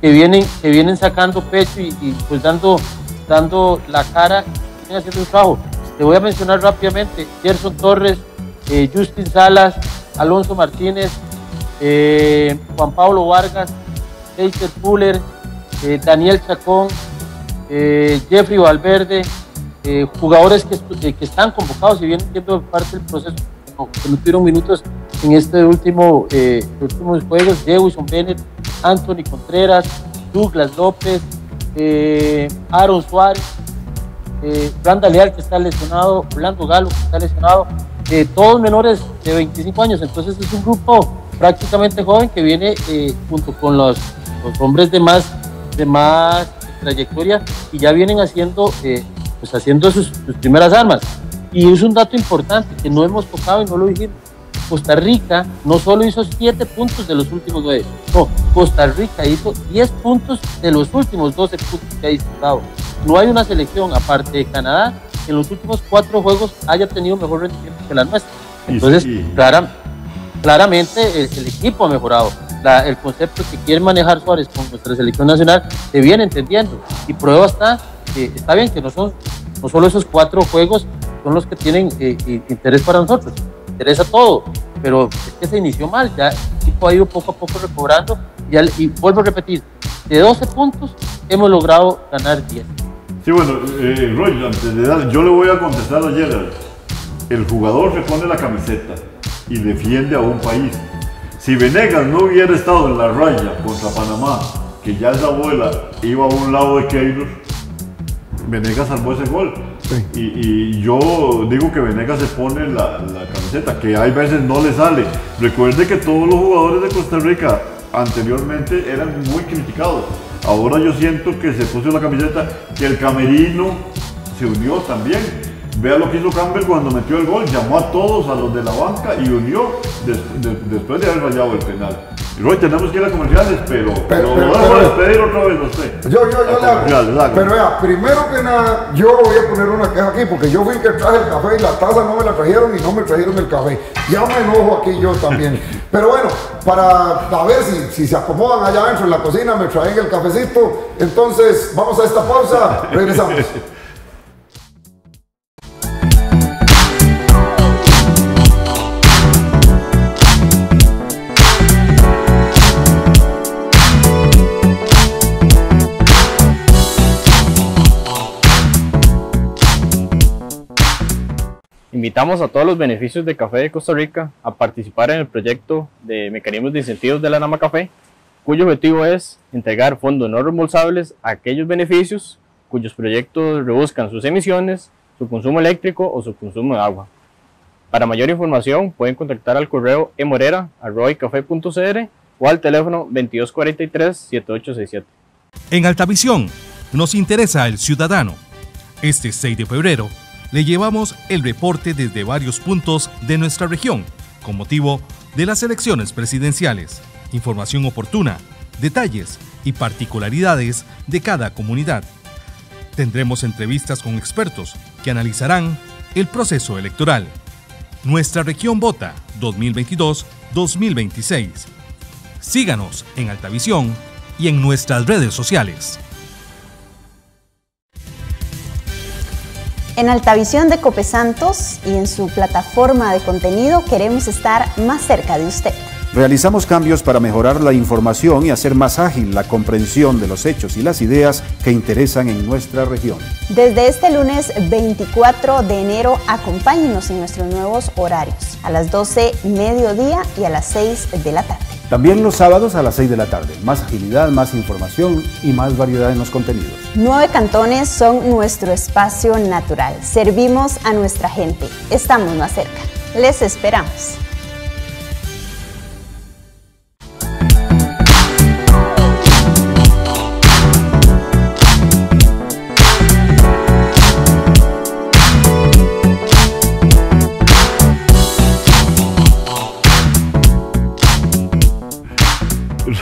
que vienen, que vienen sacando pecho y, y, pues dando, dando la cara, vienen haciendo un trabajo. Te voy a mencionar rápidamente, Gerson Torres, eh, Justin Salas, Alonso Martínez, eh, Juan Pablo Vargas, Heister Fuller, eh, Daniel Chacón, Jeffrey Valverde, jugadores que, están convocados y vienen siendo parte del proceso, no, que no minutos en este último, últimos juegos, Jewison Bennett, Anthony Contreras, Douglas López, eh, Aaron Suárez, eh, Branda Leal que está lesionado, Orlando Galo que está lesionado, eh, todos menores de 25 años, entonces es un grupo prácticamente joven que viene eh, junto con los, hombres de más, de más trayectoria y ya vienen haciendo, eh, pues haciendo sus, sus primeras armas. Y es un dato importante que no hemos tocado y no lo dijimos. Costa Rica no solo hizo 7 puntos de los últimos 9, no, Costa Rica hizo 10 puntos de los últimos 12 puntos que ha disputado. No hay una selección, aparte de Canadá, que en los últimos 4 juegos haya tenido mejor rendimiento que la nuestra. Entonces, sí. clara- claramente el, el equipo ha mejorado. La- el concepto que quiere manejar Suárez con nuestra selección nacional se viene entendiendo. Y prueba está, que está bien que no son no solo esos cuatro juegos son los que tienen eh, eh, interés para nosotros, interesa todo, pero es que se inició mal, ya el equipo ha ido poco a poco recobrando y, vuelvo a repetir, de 12 puntos hemos logrado ganar 10. Sí, bueno, eh, Roy, antes de dar, yo le voy a contestar a Gerald. El jugador se pone la camiseta y defiende a un país. Si Venegas no hubiera estado en la raya contra Panamá, que ya esa abuela iba a un lado de Keylor, Venegas salvó ese gol. Y, yo digo que Venegas se pone la, camiseta, que hay veces no le sale. Recuerde que todos los jugadores de Costa Rica anteriormente eran muy criticados. Ahora yo siento que se puso la camiseta, que el camerino se unió también. Vea lo que hizo Campbell cuando metió el gol, llamó a todos, a los de la banca y unió des- de- después de haber fallado el penal. Roy, tenemos que ir a comerciales, pero, pero, vamos pero- a despedir otra vez, no sé. Yo, yo, yo A le hago. Pero vea, primero que nada, yo voy a poner una queja aquí, porque yo fui el que traje el café y la taza no me la trajeron y no me trajeron el café. Ya me enojo aquí yo también. Pero bueno, para a ver si, si se acomodan allá adentro en la cocina, me traen el cafecito. Entonces, vamos a esta pausa, regresamos. Invitamos a todos los beneficios de Café de Costa Rica a participar en el proyecto de mecanismos de incentivos de la Nama Café, cuyo objetivo es entregar fondos no reembolsables a aquellos beneficios cuyos proyectos reduzcan sus emisiones, su consumo eléctrico o su consumo de agua. Para mayor información pueden contactar al correo emorera.café.cr o al teléfono 2243-7867. En Altavisión nos interesa el ciudadano. Este 6 de febrero le llevamos el reporte desde varios puntos de nuestra región con motivo de las elecciones presidenciales, información oportuna, detalles y particularidades de cada comunidad. Tendremos entrevistas con expertos que analizarán el proceso electoral. Nuestra región vota 2022-2026. Síganos en Altavisión y en nuestras redes sociales. En Altavisión de Cope Santos y en su plataforma de contenido queremos estar más cerca de usted. Realizamos cambios para mejorar la información y hacer más ágil la comprensión de los hechos y las ideas que interesan en nuestra región. Desde este lunes 24 de enero, acompáñenos en nuestros nuevos horarios, a las 12 mediodía y a las 6 de la tarde. También los sábados a las 6 de la tarde. Más agilidad, más información y más variedad en los contenidos. Nueve cantones son nuestro espacio natural. Servimos a nuestra gente. Estamos más cerca. Les esperamos.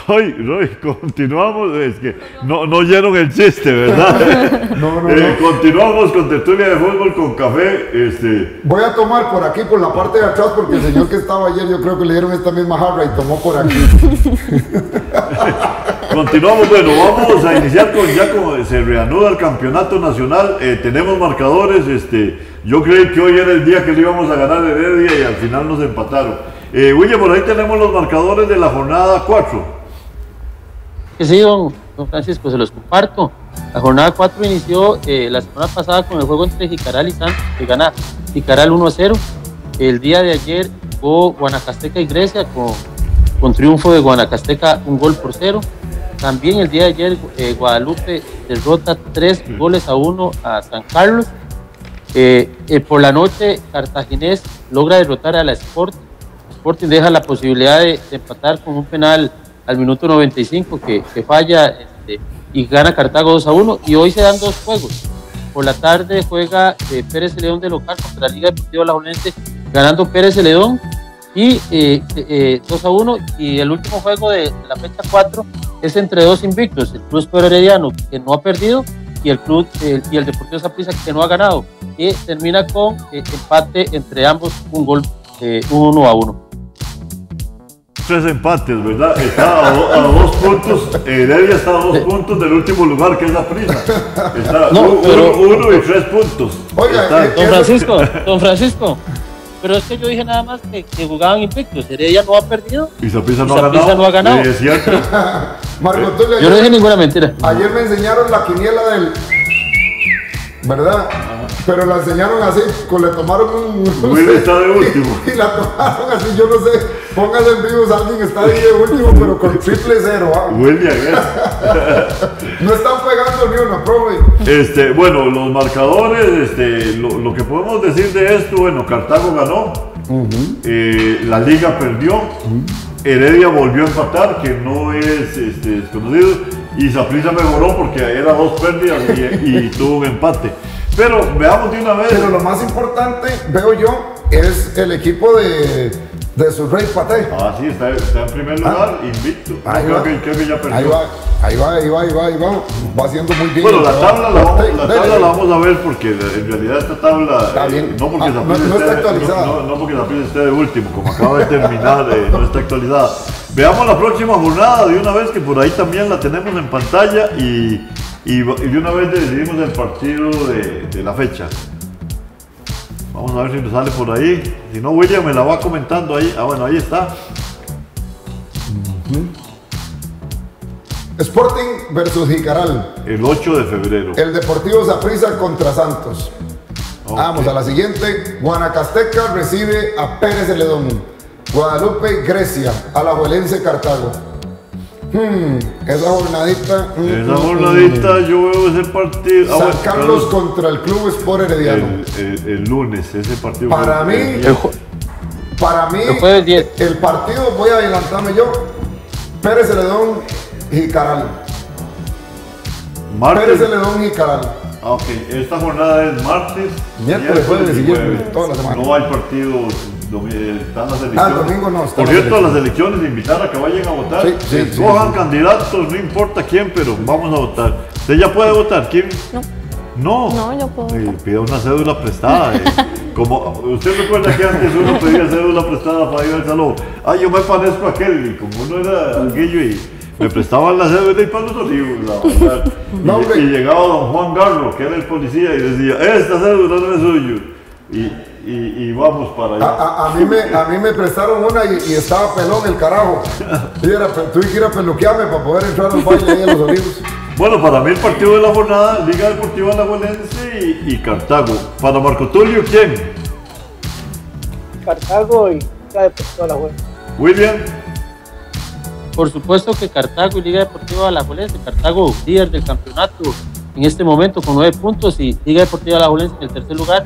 Roy, Roy, continuamos. Es que no, no oyeron el chiste, ¿verdad? No, no, Eh, no. continuamos con tertulia de fútbol con café. Este, Voy a tomar por aquí, por la parte de atrás, porque el señor que estaba ayer, yo creo que le dieron esta misma jarra y tomó por aquí. Continuamos, bueno, vamos a iniciar con ya como se reanuda el campeonato nacional, eh, tenemos marcadores, este, yo creí que hoy era el día que le íbamos a ganar Heredia y al final nos empataron. Eh, William, por ahí tenemos los marcadores de la jornada 4. Que sí, don, don Francisco, se los comparto. La jornada 4 inició eh, la semana pasada con el juego entre Jicaral y Santos, que gana Jicaral 1 a 0. El día de ayer jugó Guanacasteca y Grecia con, con triunfo de Guanacasteca un gol por cero. También el día de ayer eh, Guadalupe derrota tres goles a uno a San Carlos. Eh, eh, por la noche Cartaginés logra derrotar a la Sport. Sporting deja la posibilidad de, de empatar con un penal al minuto 95 que, que falla este, y gana Cartago 2 a 1 y hoy se dan dos juegos. Por la tarde juega eh, Pérez León de local contra la Liga Deportiva Alajuelense ganando Pérez León y eh, eh, 2 a 1 y el último juego de, la fecha 4 es entre dos invictos, el Club Espero Herediano que no ha perdido y el Club eh, y el Deportivo Saprissa que no ha ganado y termina con eh, empate entre ambos un gol eh, uno a uno. Tres empates, ¿verdad? Está a, do- a dos puntos, Heredia está a dos puntos del último lugar que es la prisa. Está No, pero- uno, uno y tres puntos. Oiga, Está- eh, Don Francisco, don Francisco, pero es que yo dije nada más que, que jugaban invictos, Heredia no ha perdido. y Saprissa no, no ha ganado. Sí, es cierto. Marco Tulio, Yo no dije ninguna mentira. ayer me enseñaron la quiniela del. ¿Verdad? Pero la enseñaron así, le tomaron un. Will está de último. Y, la tomaron así, yo no sé. Póngase en vivo, alguien está ahí de último, pero con triple cero. ah. William, ¿eh? No están pegando ni una, profe. Este, bueno, los marcadores, este, lo, lo que podemos decir de esto, bueno, Cartago ganó, eh, la liga perdió, Heredia volvió a empatar, que no es este, desconocido, y Saprissa mejoró porque era dos pérdidas y, y tuvo un empate. Pero veamos de una vez. Pero lo más importante, veo yo, es el equipo de, de su rey Paté. Ah, sí, está, está en primer lugar, invicto. Ah. Ahí creo, va. que, creo que ya perdió. Ahí va, ahí va, ahí va, ahí va, ahí va. Va haciendo muy bien. Bueno, la tabla, la vamos, la tabla la vamos a ver porque en realidad esta tabla Está eh, bien. no porque Ah, Saprissa no- no está esté- actualizada. no, no porque Saprissa esté de último, como acaba de terminar, eh, no está actualizada. Veamos la próxima jornada de una vez que por ahí también la tenemos en pantalla y, y, y de una vez decidimos el partido de, de la fecha. Vamos a ver si nos sale por ahí. Si no, William me la va comentando ahí. Ah, bueno, ahí está. Sporting versus Jicaral. El 8 de febrero. El Deportivo Saprissa contra Santos. Vamos a la siguiente. Guanacasteca recibe a Pérez Celedón. Guadalupe, Grecia. Alajuelense, Cartago. Hmm, esa jornadita. hmm, Esa hmm, jornadita yo veo ese partido. hmm. Ah, San Carlos contra el Club Sport Herediano. el, el- el lunes, ese partido. Para mí, el- Para mí, El jueves 10. el partido, voy a adelantarme yo. Pérez Celedón, Jicaral. martes. Pérez Celedón, Jicaral. Ah, ok, esta jornada es martes, Miércoles, jueves y viernes, toda la semana. No hay partidos, están las elecciones. Ah, el domingo no, Por cierto, las elecciones. invitar a que vayan a votar. Sí, sí, sí, Escojan sí. candidatos, no importa quién, pero vamos a votar. ¿Usted ya puede votar? ¿Quién? No. No. No, yo puedo Eh, pida una cédula prestada. eh. Como, ¿Usted recuerda que antes uno pedía cédula prestada para ir al salón? Ah, yo me parezco a aquel, y como uno era aquello y me prestaban la cédula y para los olivos, la verdad. Y- No, hombre. y, llegaba don Juan Garro, que era el policía, y decía, esta cédula no es suyo. Y, y, y vamos para A, allá. a- a mí me, a mí me prestaron una y, y estaba pelón el carajo. Y era, tuve que ir a peluquearme para poder entrar al baile ahí en los olivos. Bueno, para mí el partido de la jornada, Liga Deportiva Alajuelense y, y Cartago. Para Marco Tulio, ¿quién? Cartago y Liga Deportiva La Juega. William. Por supuesto que Cartago y Liga Deportiva Alajuelense, Cartago líder del campeonato en este momento con nueve puntos y Liga Deportiva Alajuelense en el tercer lugar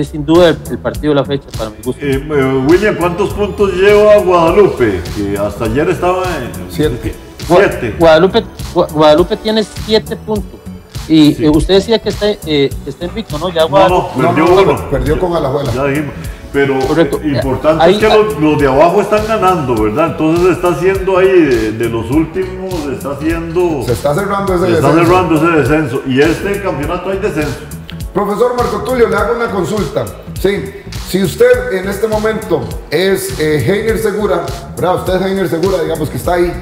es sin duda el, el partido de la fecha para mi gusto. Eh, eh, William, ¿cuántos puntos lleva Guadalupe? Que hasta ayer estaba en Siete. siete. Guadalupe, Gua- Guadalupe tiene siete puntos y eh, usted decía que está, eh, que está invicto, ¿no? Ya No, Guadalupe, no, No, perdió no, uno. perdió con Alajuela. Ya dijimos. Pero Correcto. importante Ahí- es que los, los de abajo están ganando, ¿verdad? Entonces está haciendo ahí de, de los últimos, está haciendo. Se está cerrando ese se está descenso. cerrando ese descenso. Y este campeonato hay descenso. Profesor Marco Tulio, le hago una consulta. Sí, si usted en este momento es eh, Heiner Segura, ¿verdad? Usted es Heiner Segura, digamos que está ahí.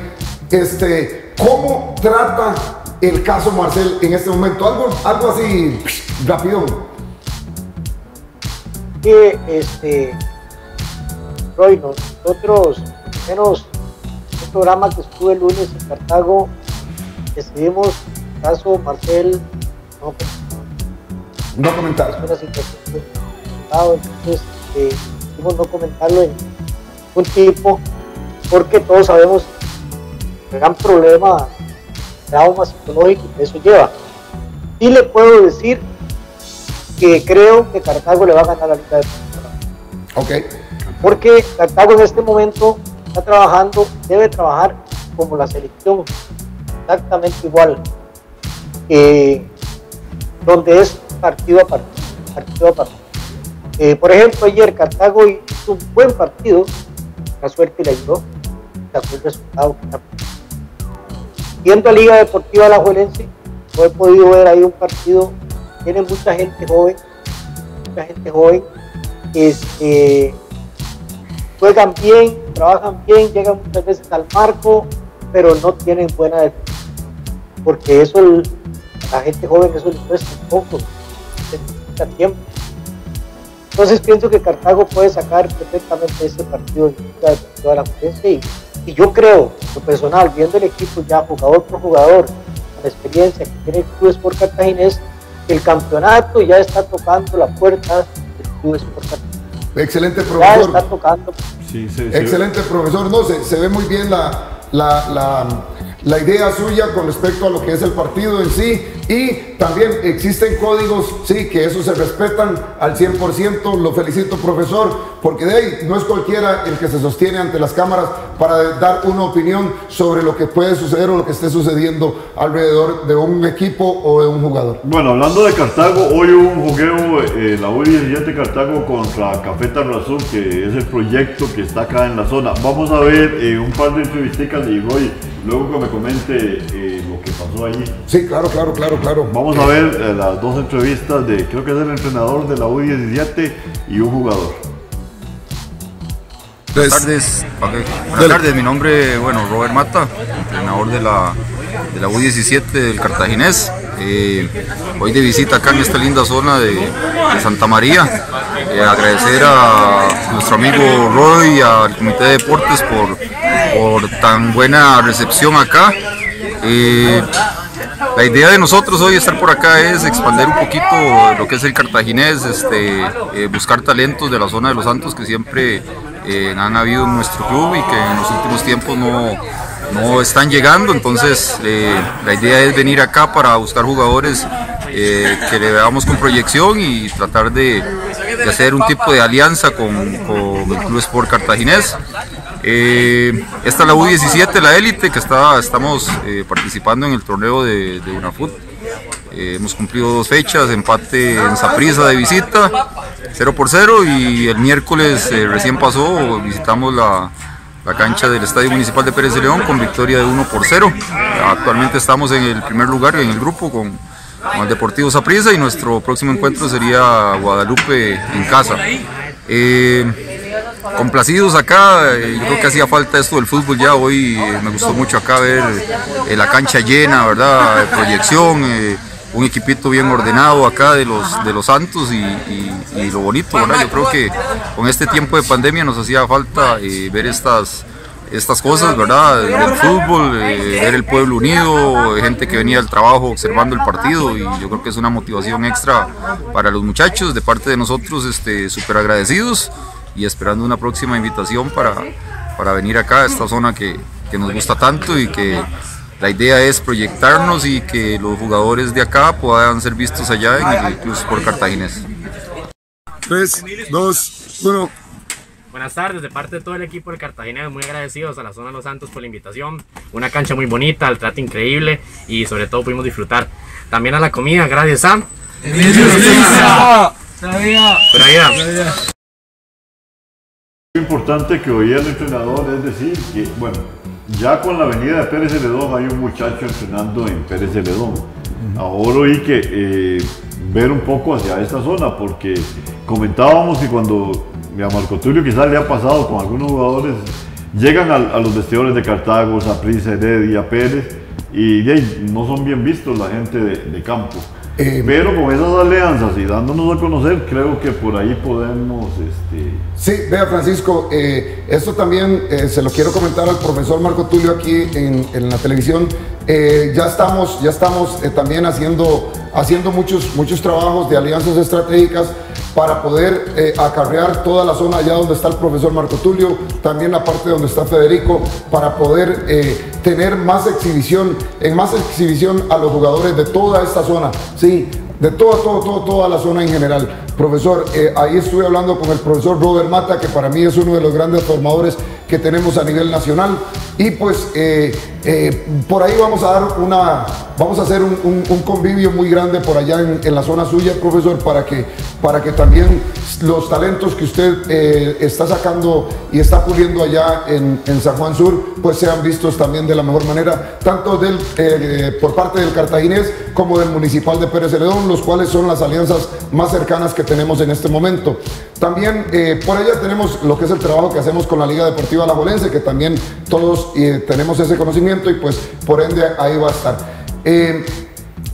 Este, ¿Cómo trata el caso Marcel en este momento? Algo, algo así, rápido. que este Roy, nosotros menos un programa que estuve el lunes en Cartago decidimos caso Marcel no pues, No comentar. una situación entonces eh, no comentarlo en un tipo porque todos sabemos el gran problema trauma psicológico que eso lleva y le puedo decir que creo que Cartago le va a ganar la Liga de Ok. porque Cartago en este momento está trabajando, debe trabajar como la selección, exactamente igual, eh, donde es partido a partido, partido a partido. Eh, por ejemplo, ayer Cartago hizo un buen partido, la suerte le ayudó, sacó el resultado. que sacó. Viendo a Liga Deportiva Alajuelense, no he podido ver ahí un partido, tiene mucha gente joven, mucha gente joven, este, juegan bien, trabajan bien, llegan muchas veces al marco, pero no tienen buena defensa. Porque eso, la gente joven, eso les cuesta un poco, necesita tiempo. Entonces pienso que Cartago puede sacar perfectamente ese partido de la Potencia y, y yo creo, lo personal, viendo el equipo ya jugador por jugador, la experiencia que tiene el Club Sport Cartaginés, el campeonato ya está tocando la puerta del Club Sport Cartaginés. Excelente Ya profesor. está tocando Sí, Excelente profesor. No, se, se ve muy bien la, la, la, la idea suya con respecto a lo que es el partido en sí y también existen códigos, sí, que eso se respetan al 100%. Lo felicito, profesor, porque de ahí no es cualquiera el que se sostiene ante las cámaras para dar una opinión sobre lo que puede suceder o lo que esté sucediendo alrededor de un equipo o de un jugador. Bueno, hablando de Cartago, hoy hubo un jugueo, eh, la U17 Cartago contra Café Tarrazú, que es el proyecto que está acá en la zona. Vamos a ver eh, un par de entrevistas de Roy, luego que me comente eh, lo que pasó allí. Sí, claro, claro, claro, claro. Vamos a ver eh, las dos entrevistas de, creo que es el entrenador de la U17 y un jugador. Buenas tardes, buenas tardes, mi nombre, bueno, Robert Mata, entrenador de la, de la U17 del Cartaginés. Hoy de visita acá en esta linda zona de, de Santa María. Eh, agradecer a nuestro amigo Roy y al Comité de Deportes por, por tan buena recepción acá. Eh, la idea de nosotros hoy estar por acá es expandir un poquito lo que es el cartaginés, este, eh, buscar talentos de la zona de los Santos que siempre eh, han habido en nuestro club y que en los últimos tiempos no, no están llegando. Entonces eh, la idea es venir acá para buscar jugadores eh, que le veamos con proyección y tratar de, hacer un tipo de alianza con, el Club Sport Cartaginés. Eh, esta es la U17, la élite, que está, estamos participando en el torneo de, UNAFUT. Hemos cumplido dos fechas, empate en Saprissa de visita, 0 por 0, y el miércoles recién pasó, visitamos la, la cancha del Estadio Municipal de Pérez de León con victoria de 1 por 0. Actualmente estamos en el primer lugar en el grupo con, con el Deportivo Saprissa y nuestro próximo encuentro sería Guadalupe en casa. Eh, complacidos acá, eh, yo creo que hacía falta esto del fútbol ya, hoy eh, me gustó mucho acá ver la cancha llena, ¿verdad? Proyección, un equipito bien ordenado acá de los, de los Santos y, lo bonito, ¿verdad? Yo creo que con este tiempo de pandemia nos hacía falta eh, ver estas, estas cosas, ¿verdad? Del fútbol, eh, ver el pueblo unido, gente que venía del trabajo observando el partido y yo creo que es una motivación extra para los muchachos, de parte de nosotros, este, súper agradecidos y esperando una próxima invitación para, para venir acá a esta zona que, que nos gusta tanto y que la idea es proyectarnos y que los jugadores de acá puedan ser vistos allá en el Club Sport Cartaginés. 3, 2, 1. Buenas tardes, de parte de todo el equipo del Cartaginés, muy agradecidos a la zona de Los Santos por la invitación. Una cancha muy bonita, el trato increíble y sobre todo pudimos disfrutar. También a la comida, gracias a... Lo importante que oía el entrenador es decir que, bueno, ya con la venida de Pérez Celedón hay un muchacho entrenando en Pérez Celedón. Ahora oí que eh, ver un poco hacia esta zona, porque comentábamos que cuando a Marco Tulio quizás le ha pasado con algunos jugadores, llegan a, a los vestidores de Cartago, Saprissa, Heredia, Pérez, y no son bien vistos la gente de, de campo. Pero con esas alianzas y dándonos a conocer, creo que por ahí podemos este, Sí, vea Francisco, eh, esto también eh, se lo quiero comentar al profesor Marco Tulio aquí en, en la televisión. Eh, ya estamos, ya estamos eh, también haciendo, haciendo muchos, muchos trabajos de alianzas estratégicas para poder eh, acarrear toda la zona allá donde está el profesor Marco Tulio, también la parte donde está Federico, para poder eh, tener más exhibición, en más exhibición a los jugadores de toda esta zona. Sí, de toda, todo, todo, toda la zona en general. Profesor, eh, ahí estuve hablando con el profesor Robert Mata, que para mí es uno de los grandes formadores que tenemos a nivel nacional. Y pues eh, eh, por ahí vamos a dar una, vamos a hacer un, convivio muy grande por allá en, la zona suya, profesor, para que, para que también los talentos que usted eh, está sacando y está puliendo allá en, en San Juan Sur, pues sean vistos también de la mejor manera, tanto del, por parte del cartaginés como del municipal de Pérez Celedón, los cuales son las alianzas más cercanas que tenemos en este momento. También eh, por allá tenemos lo que es el trabajo que hacemos con la Liga Deportiva Alajuelense, que también todos eh, tenemos ese conocimiento y pues por ende ahí va a estar. Eh,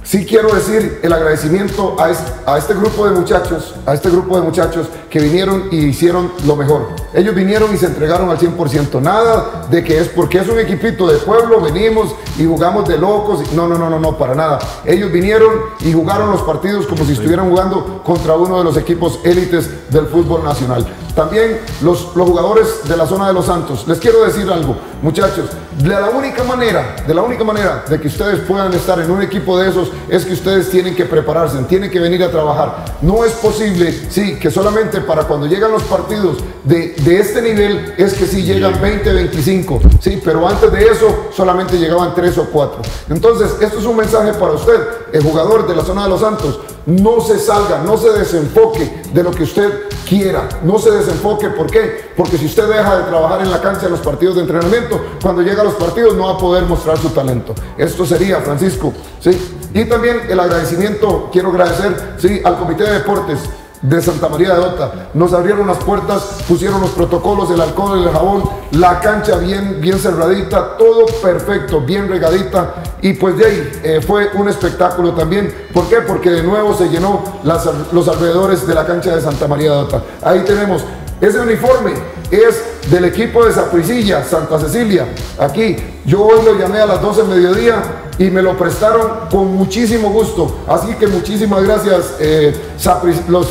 Sí quiero decir el agradecimiento a este, grupo de muchachos, a este grupo de muchachos que vinieron y hicieron lo mejor. Ellos vinieron y se entregaron al 100%. Nada de que es porque es un equipito de pueblo, venimos y jugamos de locos. No, no, no, no, no, para nada. Ellos vinieron y jugaron los partidos como si estuvieran jugando contra uno de los equipos élites del fútbol nacional. También los jugadores de la zona de los Santos. Les quiero decir algo. Muchachos, de la única manera, de la única manera de que ustedes puedan estar en un equipo de esos es que ustedes tienen que prepararse, tienen que venir a trabajar. No es posible, sí, que solamente para cuando llegan los partidos de, de este nivel es que sí llegan 20, 25, sí, pero antes de eso solamente llegaban 3 o 4. Entonces, esto es un mensaje para usted, el jugador de la zona de los Santos. No se salga, no se desenfoque de lo que usted quiera. No se desenfoque. ¿Por qué? Porque si usted deja de trabajar en la cancha en los partidos de entrenamiento, cuando llega a los partidos no va a poder mostrar su talento. Esto sería, Francisco. ¿sí? Y también el agradecimiento, quiero agradecer ¿sí? al Comité de Deportes de Santa María de Ota. Nos abrieron las puertas, pusieron los protocolos, el alcohol, el jabón, la cancha bien, bien cerradita, todo perfecto, bien regadita. Y pues de ahí eh, fue un espectáculo también. ¿Por qué? Porque de nuevo se llenó los alrededores de la cancha de Santa María de Ota. Ahí tenemos ese uniforme es del equipo de Zaprisilla, Santa Cecilia. Aquí, yo hoy lo llamé a las 12 de mediodía y me lo prestaron con muchísimo gusto. Así que muchísimas gracias eh, los,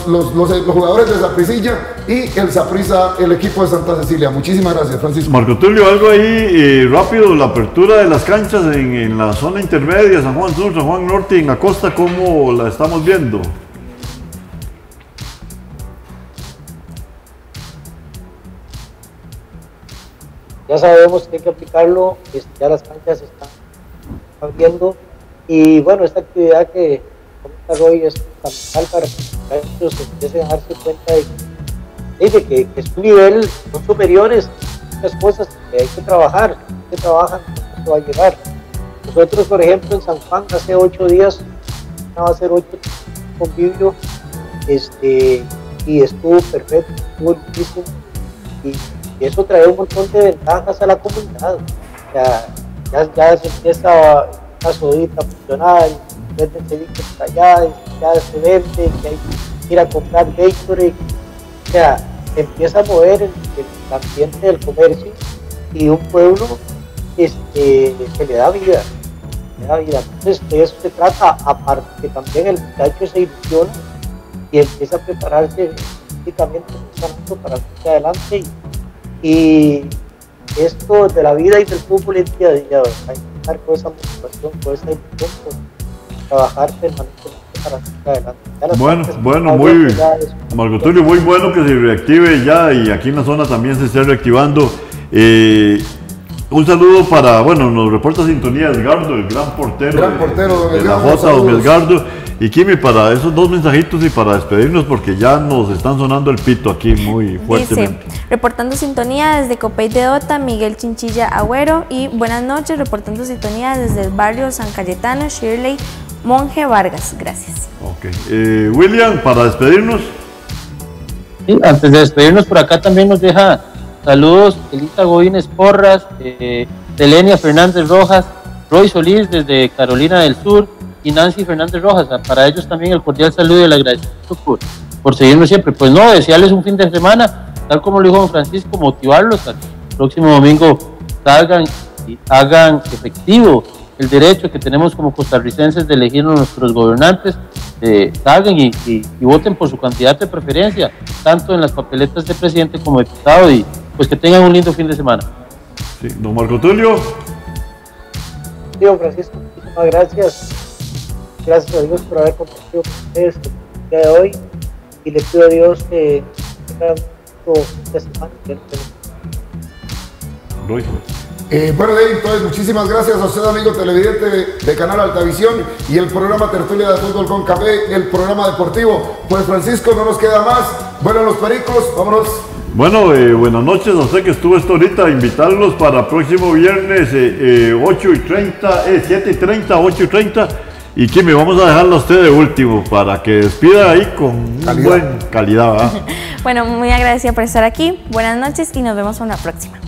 jugadores de Zaprisilla y el Zaprisa, el equipo de Santa Cecilia. Muchísimas gracias, Francisco. Marco Tulio, algo ahí eh, rápido, la apertura de las canchas en, en la zona intermedia, San Juan Sur, San Juan Norte, en Acosta, ¿cómo la estamos viendo? Ya sabemos que hay que aplicarlo, ya las canchas están abriendo y bueno, esta actividad que comenta hoy es fundamental para que los ellos empiecen a darse cuenta de, que, que, su nivel son superiores, muchas cosas que hay que trabajar, que trabajan, va a llegar. Nosotros, por ejemplo, en San Juan, hace ocho días, va a ser ocho convivio, este, y estuvo perfecto, estuvo muchísimo, y y eso trae un montón de ventajas a la comunidad. O sea, ya, ya se empieza a sodita a funcionar, venden está allá, ya se vende, que hay que ir a comprar Gatorade. O sea, se empieza a mover el, ambiente del comercio y un pueblo este, que le da vida. Le da vida. Entonces, de eso se trata, aparte que también el muchacho se ilusiona y empieza a prepararse físicamente para adelante y y esto de la vida y del fútbol es día a día, hay que estar con esa motivación, con esa ilusión, trabajar permanentemente para seguir adelante. Bueno, bueno, muy, Marco Tulio, muy bueno que se reactive ya y aquí en la zona también se esté reactivando. Eh, un saludo para, bueno, nos reporta Sintonía Edgardo, el gran portero, gran portero de, la J, don Edgardo. Y Kimi, para esos dos mensajitos y para despedirnos, porque ya nos están sonando el pito aquí muy fuertemente. Dice, reportando sintonía desde Copey de Ota, Miguel Chinchilla Agüero. Y buenas noches, reportando sintonía desde el barrio San Cayetano, Shirley Monje Vargas. Gracias. Ok. Eh, William, para despedirnos. Sí, antes de despedirnos, por acá también nos deja saludos Elita Godínez Porras, eh, Selenia Fernández Rojas, Roy Solís desde Carolina del Sur y Nancy Fernández Rojas. Para ellos también el cordial saludo y el agradecimiento por, por seguirnos siempre. Pues no, desearles un fin de semana, tal como lo dijo don Francisco, motivarlos a que el próximo domingo salgan y hagan efectivo el derecho que tenemos como costarricenses de elegir a nuestros gobernantes, eh, salgan y, voten por su candidato de preferencia, tanto en las papeletas de presidente como diputado, y pues que tengan un lindo fin de semana. Sí, don Marco Tulio. Sí, don Francisco, muchísimas gracias gracias a Dios por haber compartido con ustedes el día de hoy y le pido a Dios que tengan esta semana. Eh, bueno, David, entonces muchísimas gracias a usted, amigo televidente de, Canal Altavisión y el programa Tertulia de Fútbol con Café, el programa deportivo. Pues Francisco, no nos queda más. Bueno, los pericos, vámonos. Bueno, eh, buenas noches a usted que estuvo esto ahorita, invitarlos para próximo viernes eh, 8 y 30, 7 y 30, 8 y 30 y Kimi, vamos a dejarlo a usted de último para que despida ahí con calidad. buena calidad. bueno, muy agradecida por estar aquí. Buenas noches y nos vemos en la próxima.